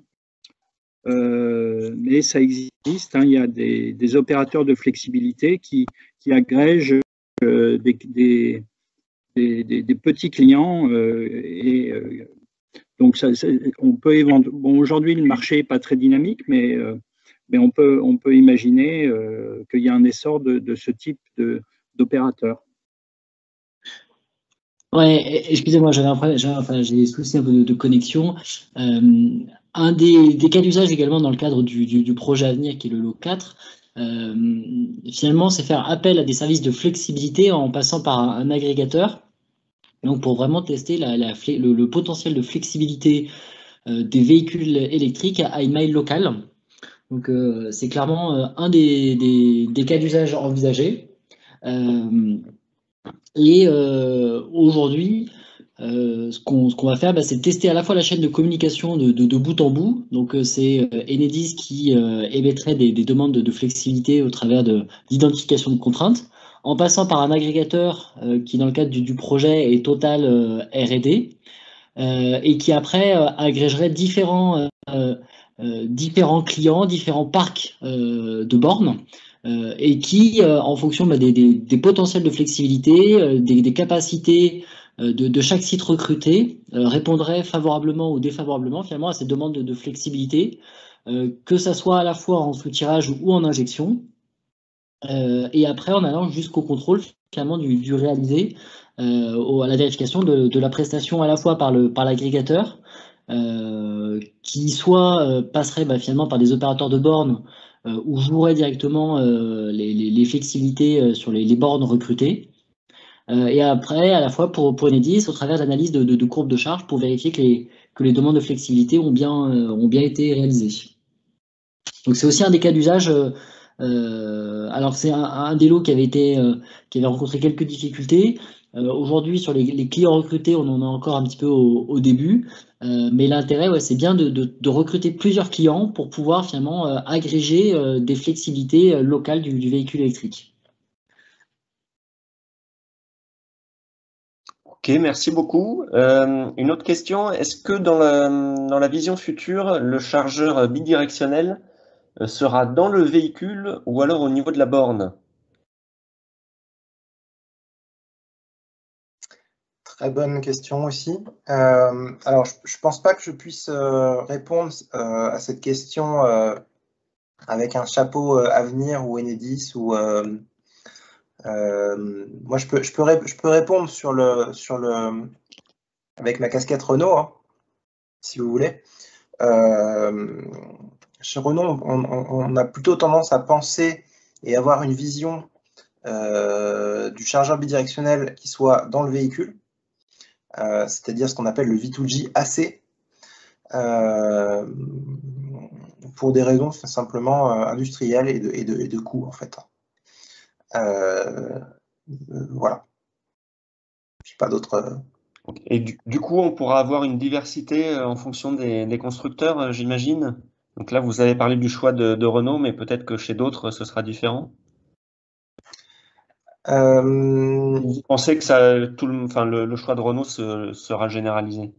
mais ça existe, hein. il y a des, opérateurs de flexibilité qui, qui agrègent euh, des, des, petits clients. Euh, et euh, donc, ça, on peut bon, aujourd'hui, le marché n'est pas très dynamique, mais, mais on, peut, on peut imaginer qu'il y a un essor de, ce type d'opérateur. Ouais, excusez-moi, un enfin, j'ai des soucis un peu de, connexion. un des, cas d'usage également dans le cadre du, projet à venir qui est le lot 4, euh, finalement, c'est faire appel à des services de flexibilité en passant par un, agrégateur. Donc, pour vraiment tester le, potentiel de flexibilité euh, des véhicules électriques à une maille locale. Donc, euh, c'est clairement un des, cas d'usage envisagés. et aujourd'hui, euh, ce qu'on va faire, bah, c'est tester à la fois la chaîne de communication de, bout en bout. Donc, euh, c'est euh, Enedis qui émettrait des, demandes de, flexibilité au travers d'identification de, contraintes, en passant par un agrégateur qui, dans le cadre du, projet, est Total R&D, et qui après agrégerait différents, différents clients, différents parcs de bornes, et qui, en fonction bah, des, potentiels de flexibilité, des, capacités euh, de, chaque site recruté euh, répondrait favorablement ou défavorablement finalement à ces demandes de, flexibilité, euh, que ça soit à la fois en sous-tirage ou en injection, et après en allant jusqu'au contrôle finalement du, réalisé, à la vérification de, la prestation à la fois par l'agrégateur, qui soit passerait bah, finalement par des opérateurs de bornes ou jouerait directement les, flexibilités sur les bornes recrutées, euh, et après, à la fois pour, pour au travers d'analyse de, courbes de charge pour vérifier que les, que les demandes de flexibilité ont bien, euh, ont bien été réalisées. Donc c'est aussi un des cas d'usage. Euh, alors c'est un, des lots qui avait été, qui avait rencontré quelques difficultés. Aujourd'hui, sur les, clients recrutés, on en a encore un petit peu au, début, mais l'intérêt, ouais, c'est bien de, recruter plusieurs clients pour pouvoir finalement agréger des flexibilités locales du, véhicule électrique. Ok, merci beaucoup. Euh, une autre question, est-ce que dans la, vision future, le chargeur bidirectionnel euh, sera dans le véhicule ou alors au niveau de la borne? Très bonne question aussi. Euh, alors, je ne pense pas que je puisse répondre à cette question avec un chapeau Avenir ou Enedis ou moi, je peux, je, peux je peux répondre sur le, sur le, avec ma casquette Renault, hein, si vous voulez. chez Renault, on, a plutôt tendance à penser et avoir une vision du chargeur bidirectionnel qui soit dans le véhicule, c'est-à-dire ce qu'on appelle le V2G AC, pour des raisons simplement euh, industrielles et de, et, coûts, en fait. Euh, voilà. Je pas d'autres. Et du, coup, on pourra avoir une diversité euh, en fonction des, constructeurs, j'imagine? Donc là, vous avez parlé du choix de, Renault, mais peut-être que chez d'autres, ce sera différent? Vous pensez que ça, tout le, enfin, le, choix de Renault sera généralisé?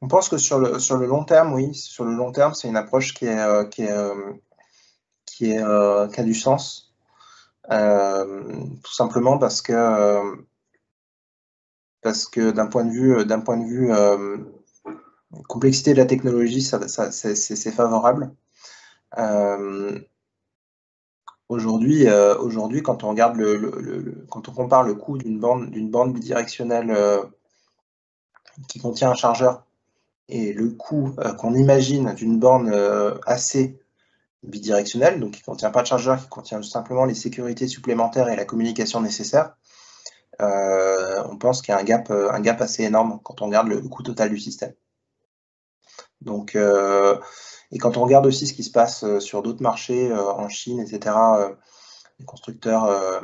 On pense que sur le, sur le long terme, oui, sur le long terme, c'est une approche qui, est, euh, qui, est, euh, qui, est, euh, qui a du sens. tout simplement parce que, parce que d'un point de vue, d'un point de vue complexité de la technologie, ça, c'est favorable. Aujourd'hui, aujourd'hui, quand on regarde le, quand on compare le coût d'une bande, d'une bidirectionnelle qui contient un chargeur et le coût euh, qu'on imagine d'une borne euh, assez bidirectionnelle, donc qui ne contient pas de chargeur, qui contient simplement les sécurités supplémentaires et la communication nécessaire, euh, on pense qu'il y a un gap, un gap assez énorme quand on regarde le, coût total du système. Donc, et quand on regarde aussi ce qui se passe sur d'autres marchés, en Chine, etc., les constructeurs,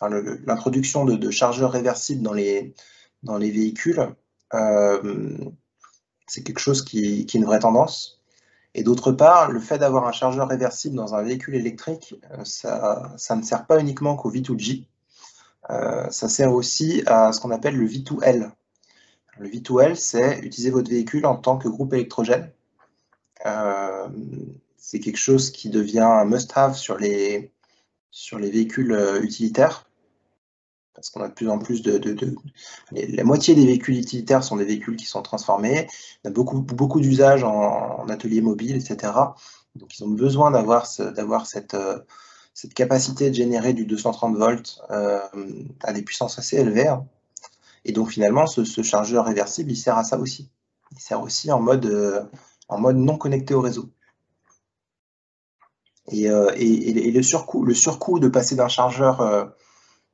l'introduction de, chargeurs réversibles dans les, véhicules, c'est quelque chose qui, est une vraie tendance. Et d'autre part, le fait d'avoir un chargeur réversible dans un véhicule électrique, euh, ça, ne sert pas uniquement qu'au V2G, euh, ça sert aussi à ce qu'on appelle le V2L. Le V2L, c'est utiliser votre véhicule en tant que groupe électrogène. Euh, c'est quelque chose qui devient un must-have sur les, sur les véhicules utilitaires parce qu'on a de plus en plus de, La moitié des véhicules utilitaires sont des véhicules qui sont transformés. Y a beaucoup, beaucoup d'usages en, atelier mobile, etc. Donc ils ont besoin d'avoir cette, euh, cette capacité de générer du 230 volts euh, à des puissances assez élevées. Hein. Et donc finalement, ce, chargeur réversible, il sert à ça aussi. Il sert aussi en mode, euh, en mode non connecté au réseau. Et, et, le, surcoût, le surcoût de passer d'un chargeur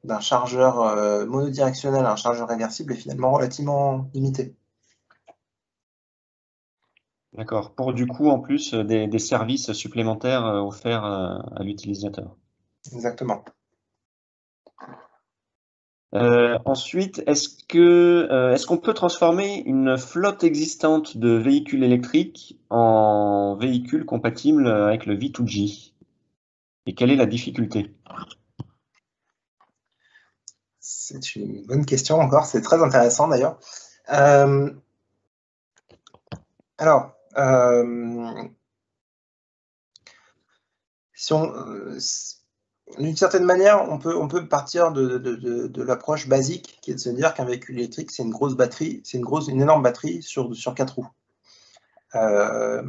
d'un chargeur euh, monodirectionnel à un chargeur réversible est finalement relativement limité. D'accord. Pour du coup, en plus, euh, des, services supplémentaires euh, offerts à, l'utilisateur. Exactement. Ensuite, est-ce que est-ce qu'on peut transformer une flotte existante de véhicules électriques en véhicules compatibles avec le V2G Et quelle est la difficulté? C'est une bonne question encore, c'est très intéressant d'ailleurs. Euh, alors, euh, si euh, d'une certaine manière, on peut, partir de, l'approche basique qui est de se dire qu'un véhicule électrique, c'est une grosse batterie, c'est une une énorme batterie sur, quatre roues. à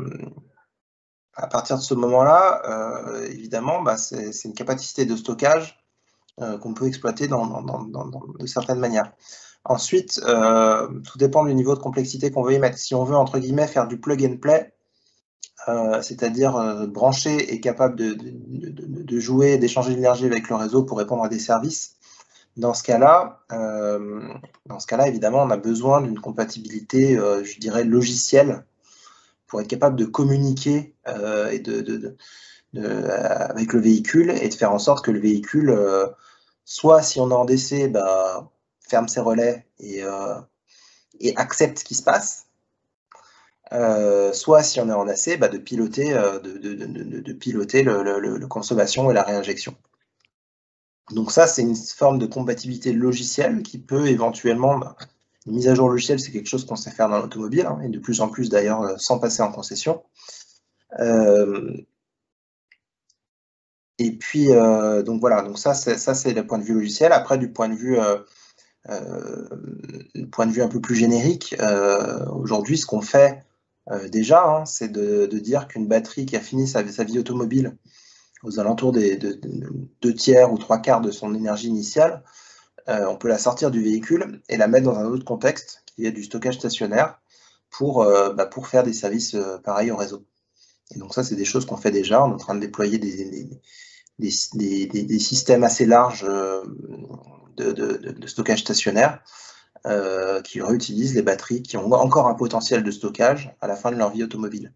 partir de ce moment-là, évidemment, bah, c'est une capacité de stockage euh, qu'on peut exploiter de certaines manières. Ensuite, euh, tout dépend du niveau de complexité qu'on veut y mettre. Si on veut, entre guillemets, faire du plug and play, euh, c'est-à-dire brancher et capable de, jouer, d'échanger l'énergie avec le réseau pour répondre à des services, dans ce cas-là, cas-là, évidemment, on a besoin d'une compatibilité, je dirais, logicielle pour être capable de communiquer avec le véhicule et de faire en sorte que le véhicule soit si on est en DC, bah, ferme ses relais et, euh, et, accepte ce qui se passe, euh, soit si on est en AC, bah, de piloter, euh, de, piloter le, consommation et la réinjection. Donc ça, c'est une forme de compatibilité logicielle qui peut éventuellement, bah, une mise à jour logicielle, c'est quelque chose qu'on sait faire dans l'automobile, hein, et de plus en plus d'ailleurs sans passer en concession. Euh, et puis, euh, donc voilà, donc ça, c'est le point de vue logiciel. Après, du point de vue, euh, euh, point de vue un peu plus générique, aujourd'hui, ce qu'on fait déjà, hein, c'est de, dire qu'une batterie qui a fini sa, vie automobile aux alentours des deux tiers ou trois quarts de son énergie initiale, on peut la sortir du véhicule et la mettre dans un autre contexte qui est du stockage stationnaire pour, bah, pour faire des services pareils au réseau. Et donc ça, c'est des choses qu'on fait déjà. On est en train de déployer des, systèmes assez larges de, stockage stationnaire euh, qui réutilisent les batteries qui ont encore un potentiel de stockage à la fin de leur vie automobile.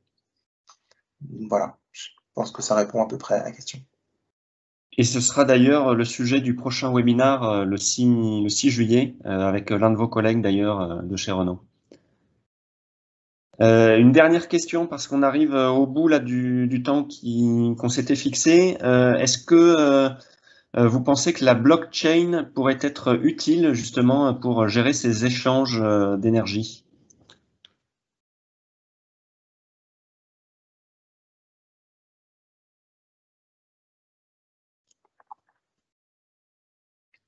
Voilà, je pense que ça répond à peu près à la question. Et ce sera d'ailleurs le sujet du prochain webinaire euh, le 6, le 6 juillet, euh, avec l'un de vos collègues d'ailleurs de chez Renault. une dernière question, parce qu'on arrive au bout là, du, temps qu'on s'était fixé. Est-ce que vous pensez que la blockchain pourrait être utile justement pour gérer ces échanges euh, d'énergie?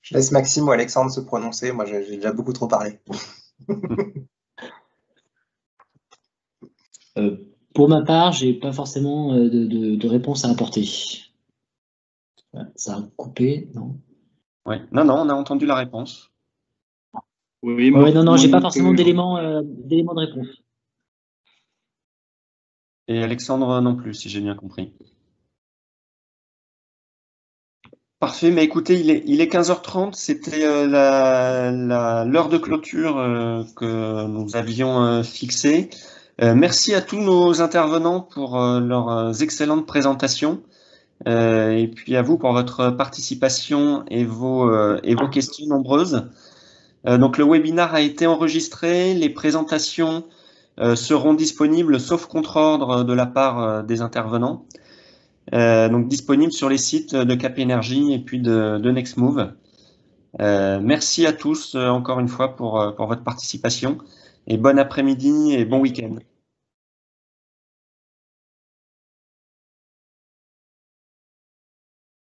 Je laisse Maxime ou Alexandre se prononcer. Moi, j'ai déjà beaucoup trop parlé. [laughs] Euh, pour ma part, j'ai pas forcément de, réponse à apporter. Ça a coupé, non? Oui, non, non, on a entendu la réponse. Oui, non, non, j'ai pas forcément d'éléments euh, de réponse. Et Alexandre non plus, si j'ai bien compris. Parfait, mais écoutez, il est, il est 15h30, c'était euh, l'heure de clôture euh, que nous avions euh, fixée. merci à tous nos intervenants pour leurs excellentes présentations. Euh, et puis à vous pour votre participation et vos, euh, et vos questions nombreuses. Euh, donc le webinaire a été enregistré, les présentations seront disponibles sauf contre-ordre de la part des intervenants. donc disponibles sur les sites de Cap Énergie et puis de, de Nextmove. merci à tous encore une fois pour, pour votre participation et bon après-midi et bon week-end.